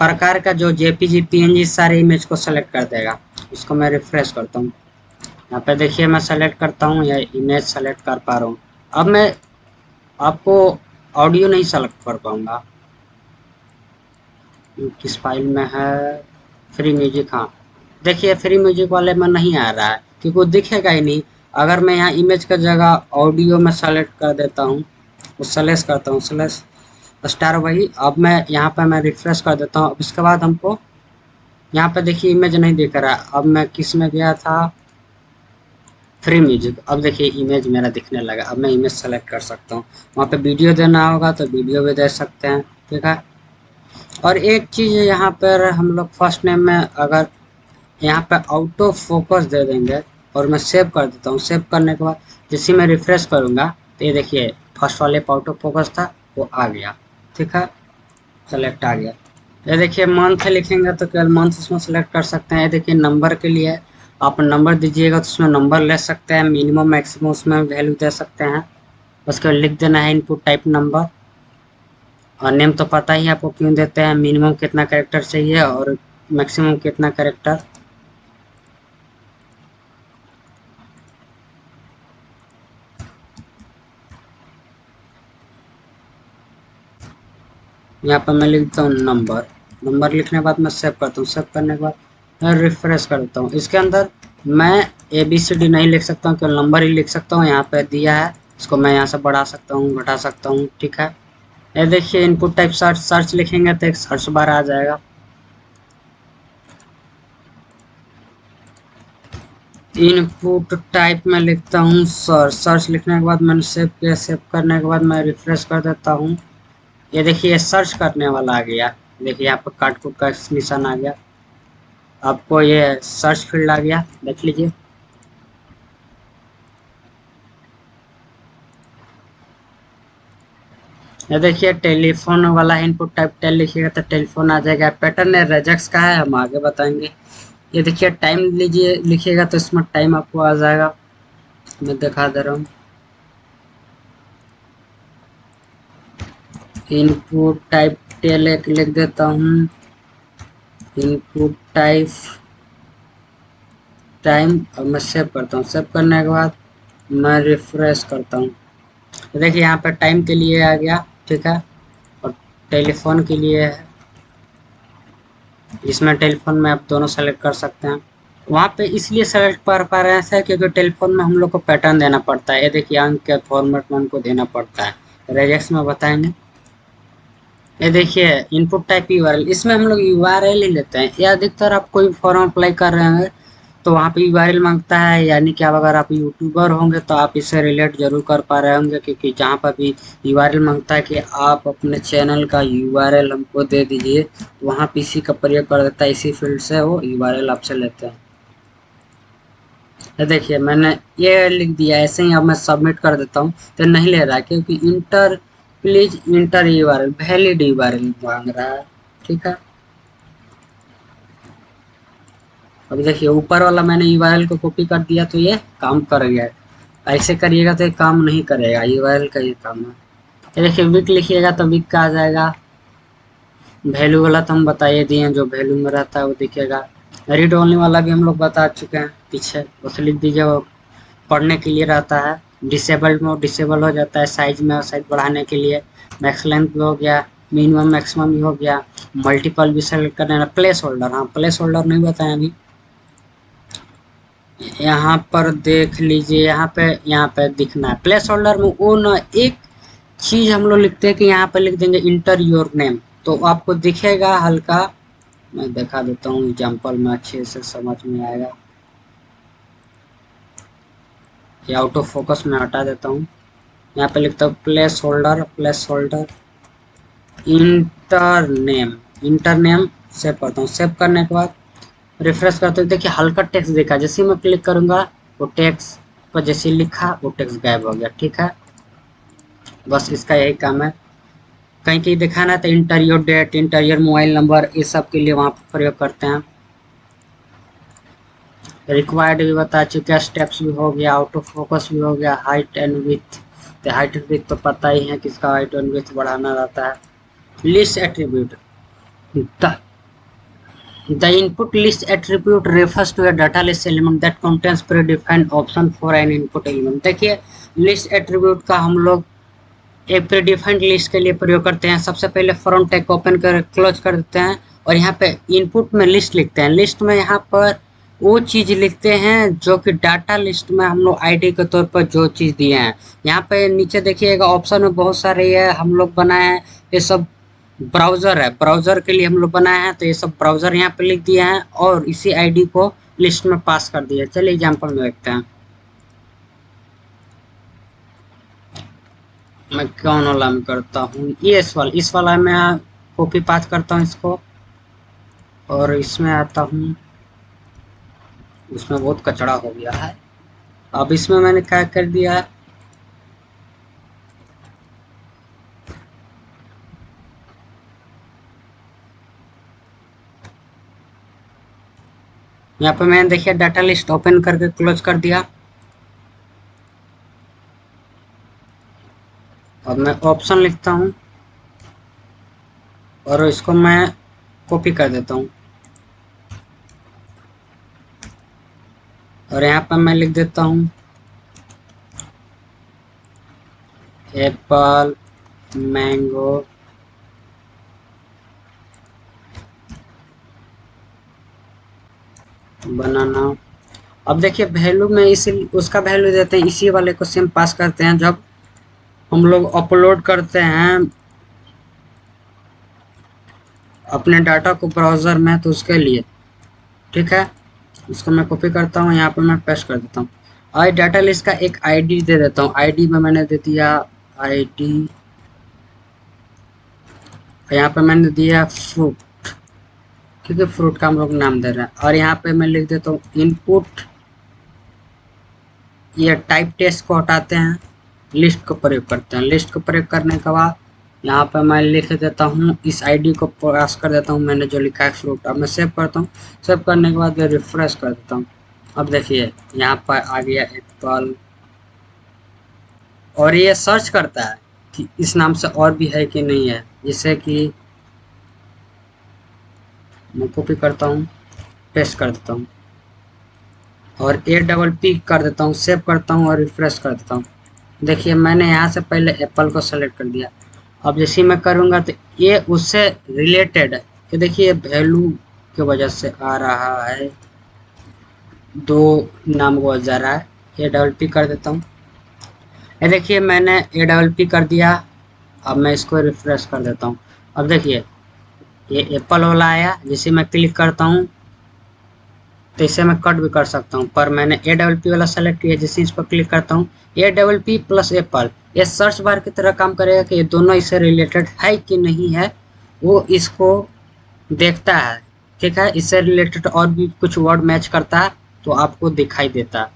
प्रकार का जो जेपीजी पीएनजी सारे इमेज को सेलेक्ट कर देगा। इसको मैं रिफ्रेश करता हूँ। यहाँ पे देखिए मैं सेलेक्ट करता हूँ, या इमेज सेलेक्ट कर पा रहा हूँ। अब मैं आपको ऑडियो नहीं सेलेक्ट कर पाऊँगा। किस फ़ाइल में है? फ्री म्यूज़िक हाँ। देखिए फ्री म्यूज़िक वाले में नहीं आ रहा है, क्योंकि दिखेगा ही नहीं। अगर मैं यहाँ इमेज का जगह ऑडियो में सेलेक्ट कर देता हूँ वो सेलेस करता हूँ, सेलेस, स्टार वही अब मैं यहाँ पर मैं रिफ्रेश कर देता हूँ। अब इसके बाद हमको यहाँ पर देखिए इमेज नहीं दिख रहा। अब मैं किसमें गया था? फ्री म्यूज़िक अब देखिए इमेज मेरा दिखने लगा। अब मैं इमेज सेलेक्ट कर सकता हूँ। वहाँ पे वीडियो देना होगा तो वीडियो भी दे सकते हैं। ठीक है? और एक चीज़ यहाँ पर हम लोग फ़र्स्ट नेम में अगर यहाँ पे ऑटो फोकस दे देंगे और मैं सेव कर देता हूँ। सेव करने के बाद जैसे मैं रिफ्रेश करूँगा तो ये देखिए फ़र्स्ट वाले पे ऑटो फोकस था, वो आ गया। ठीक है? सेलेक्ट आ गया। ये देखिए मंथ लिखेंगे तो केवल मंथ इसमें सेलेक्ट कर सकते हैं। ये देखिए नंबर के लिए आप नंबर दीजिएगा तो उसमें नंबर ले सकते हैं मिनिमम मैक्सिमम उसमें वैल्यू दे सकते हैं। उसके लिख देना है इनपुट टाइप नंबर और नेम तो पता ही आपको क्यों देते हैं? मिनिमम कितना कैरेक्टर चाहिए और मैक्सिमम कितना कैरेक्टर यहाँ पर मैं लिखता हूँ नंबर। नंबर लिखने के बाद मैं सेव करता हूँ। सेव करने के बाद मैं रिफ्रेश कर देता हूँ। इसके अंदर मैं ए बी सी डी नहीं लिख सकता हूँ, केवल नंबर ही लिख सकता हूँ। यहाँ पे दिया है। इसको मैं यहाँ से बढ़ा सकता हूँ, घटा सकता हूँ। ठीक है? ये देखिए इनपुट टाइप सर्च सर्च लिखेंगे तो एक सर्च बार आ जाएगा। इनपुट टाइप में लिखता हूँ सर्च सर्च लिखने के बाद मैंने सेव किया। सेव करने के बाद मैं रिफ्रेश कर देता हूँ। ये देखिए सर्च करने वाला आ गया। देखिए, यहाँ पर काट कुट का निशान आ गया। आपको ये सर्च फ़ील्ड आ गया। देख लीजिए। ये देखिए टेलीफोन वाला इनपुट टाइप टेल लिखिएगा तो टेलीफोन आ जाएगा। पैटर्न रेजेक्स का है, हम आगे बताएँगे। ये देखिए टाइम लीजिए, लिखिएगा तो इसमें टाइम आपको आ जाएगा। मैं दिखा दे रहा हूँ। इनपुट टाइप टेल एक लिख देता हूँ। इनपुट टाइप टाइम और मैं सेव करता हूँ। सेव करने के बाद मैं रिफ्रेश करता हूँ। देखिए, यहाँ पर टाइम के लिए आ गया, ठीक है? और टेलीफोन के लिए है। इसमें टेलीफोन में आप दोनों सेलेक्ट कर सकते हैं। वहाँ पे इसलिए सेलेक्ट कर पा रहे हैं क्योंकि टेलीफोन में हम लोग को पैटर्न देना पड़ता है। ये देखिए, अंक के फॉर्मेट में उनको देना पड़ता है। रेजेक्स में बताएँगे। ये देखिए इनपुट टाइप यू इसमें हम लोग यू ही लेते हैं। या अधिकतर आप कोई फॉर्म अप्लाई कर रहे हैं तो वहाँ पे यू माँगता है। यानी कि अगर आप यूट्यूबर होंगे तो आप इससे रिलेट ज़रूर कर पा रहे होंगे, क्योंकि जहाँ पर भी यू माँगता है कि आप अपने चैनल का यूआरएल हमको दे दीजिए तो वहाँ पे इसी का प्रयोग कर देता है। इसी फ़ील्ड से वो यूआरएल आपसे लेते हैं। देखिए, मैंने ये लिख दिया। ऐसे ही अब मैं सबमिट कर देता हूँ। तो नहीं ले रहा, क्योंकि enter please enter your valid you मांग रहा है, ठीक है? अब देखिए, ऊपर वाला मैंने यू को कॉपी कर दिया तो ये काम कर गया ऐसे करिएगा तो ये काम नहीं करेगा यू का ये काम है। देखिए विक लिखिएगा तो विक का आ जाएगा। वैल्यू वाला तो हम बताइए दिए जो वैल्यू में रहता है वो दिखेगा रीड ओनली वाला भी हम लोग बता चुके हैं, पीछे उसे लिख दीजिए, वो पढ़ने के लिए रहता है। डिसेबल्ड में डिसेबल हो जाता है साइज़ में साइज़ बढ़ाने के लिए। मैक्स लेंथ भी हो गया मिनिमम मैक्सिमम भी हो गया। मल्टीपल भी सेलेक्ट करना प्लेस होल्डर हाँ प्लेस होल्डर नहीं बताया अभी। यहाँ पर देख लीजिए यहाँ पे यहाँ पे दिखना है। प्लेस होल्डर में वो न एक चीज़ हम लोग लिखते हैं कि यहाँ पे लिख देंगे इंटर योर नेम। तो आपको दिखेगा हल्का मैं दिखा देता हूँ एग्ज़ाम्पल में अच्छे से समझ में आएगा। ये आउट ऑफ़ फोकस में हटा देता हूँ। यहाँ पे लिखता हूँ placeholder placeholder enter name enter name save करता हूँ। सेव करने के बाद रिफ्रेश करते हुए देखिए हल्का टेक्स्ट देखा। जैसे मैं क्लिक करूँगा, वो टेक्स्ट पर जैसे लिखा, वो टेक्स्ट गायब हो गया। ठीक है? बस इसका यही काम है। कहीं कहीं दिखाना है तो interview date interview mobile number ये सब के लिए वहाँ पर प्रयोग करते हैं। रिक्वायर्ड भी बता चुके हैं स्टेप्स भी हो गया आउट ऑफ़ फोकस भी हो गया हाइट एंड विथ तो हाइट एंड विथ तो पता ही है किसका हाइट एंड विथ बढ़ाना रहता है। List attribute The input list attribute refers to a data list element that contains predefined option for an input element. देखिए, list attribute का हम लोग एक प्रीडिफाइंड लिस्ट के लिए प्रयोग करते हैं। सबसे पहले फ्रंट टैग ओपन कर क्लोज कर देते हैं और यहाँ पे इनपुट में लिस्ट लिखते हैं। लिस्ट में यहाँ पर वो चीज़ लिखते हैं जो कि डाटा लिस्ट में हम लोग आईडी के तौर पर जो चीज़ दिए हैं। यहाँ पे नीचे देखिएगा ऑप्शन में बहुत सारे है हम लोग बनाए हैं। ये सब ब्राउज़र है। ब्राउज़र के लिए हम लोग बनाए हैं तो ये सब ब्राउज़र यहाँ पे लिख दिए हैं और इसी आईडी को लिस्ट में पास कर दिया चलिए एग्ज़ाम्पल में देखते हैं। मैं कौन वाला में करता हूँ? ये इस वाला इस वाला में कॉपी पास करता हूँ इसको और इसमें आता हूँ। इसमें बहुत कचड़ा हो गया है। अब इसमें मैंने क्या कर दिया? यहाँ पे मैंने देखिए डाटा लिस्ट ओपन करके क्लोज कर दिया। अब मैं ऑप्शन लिखता हूँ और इसको मैं कॉपी कर देता हूँ। और यहाँ पर मैं लिख देता हूँ। Apple, mango. बनाना। अब देखिए वैल्यू में इसी, उसका वैल्यू देते हैं, इसी वाले को सेम पास करते हैं। जब हम लोग अपलोड करते हैं अपने डाटा को ब्राउज़र में तो उसके लिए, ठीक है? इसको मैं कॉपी करता हूँ, यहाँ पर मैं पेस्ट कर देता हूँ। और डाटा लिस्ट का एक आईडी दे देता हूँ। आईडी में मैंने दे दिया आईडी यहाँ पे मैंने दिया फ्रूट क्योंकि फ्रूट का हम लोग नाम दे रहे हैं? और यहाँ पे मैं लिख देता हूँ इनपुट ये टाइप टेस्ट को हटाते हैं। लिस्ट को प्रयोग करते हैं। लिस्ट को प्रयोग करने के बाद यहाँ पर मैं लिख देता हूँ, इस आईडी को पास कर देता हूँ, मैंने जो लिखा है फ्रूट अब मैं सेव करता हूँ। सेव करने के बाद रिफ्रेश कर देता हूँ। अब देखिए, यहाँ पर आ गया एप्पल और ये सर्च करता है कि इस नाम से और भी है कि नहीं है, जिससे कि मैं कॉपी करता हूँ पेस्ट कर देता हूँ। और ए डबल पी कर देता हूँ सेव करता हूँ और रिफ्रेश कर देता हूँ। देखिए, मैंने यहाँ से पहले एप्पल को सेलेक्ट कर दिया। अब जैसे मैं करूँगा तो ये उससे रिलेटेड है। कि देखिए वैल्यू के वजह से आ रहा है। दो नाम को जा रहा है। ए डबल पी कर देता हूँ। ये देखिए, मैंने ए डबल पी कर दिया। अब मैं इसको रिफ्रेश कर देता हूँ। अब देखिए, ये एप्पल वाला आया, जिसे मैं क्लिक करता हूँ। तो इसे मैं कट भी कर सकता हूँ, पर मैंने ए डबल पी वाला सेलेक्ट किया, जिसे इस पर क्लिक करता हूँ। A double P plus apple ये सर्च बार की तरह काम करेगा कि ये दोनों इससे रिलेटेड है कि नहीं है, वो इसको देखता है, ठीक है? इससे रिलेटेड और भी कुछ वर्ड मैच करता है तो आपको दिखाई देता है।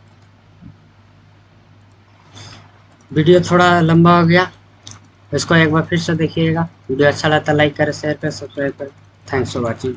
वीडियो थोड़ा लंबा हो गया, इसको एक बार फिर से देखिएगा। वीडियो अच्छा लगता लाइक करें शेयर करें सब्सक्राइब करें। Thanks for watching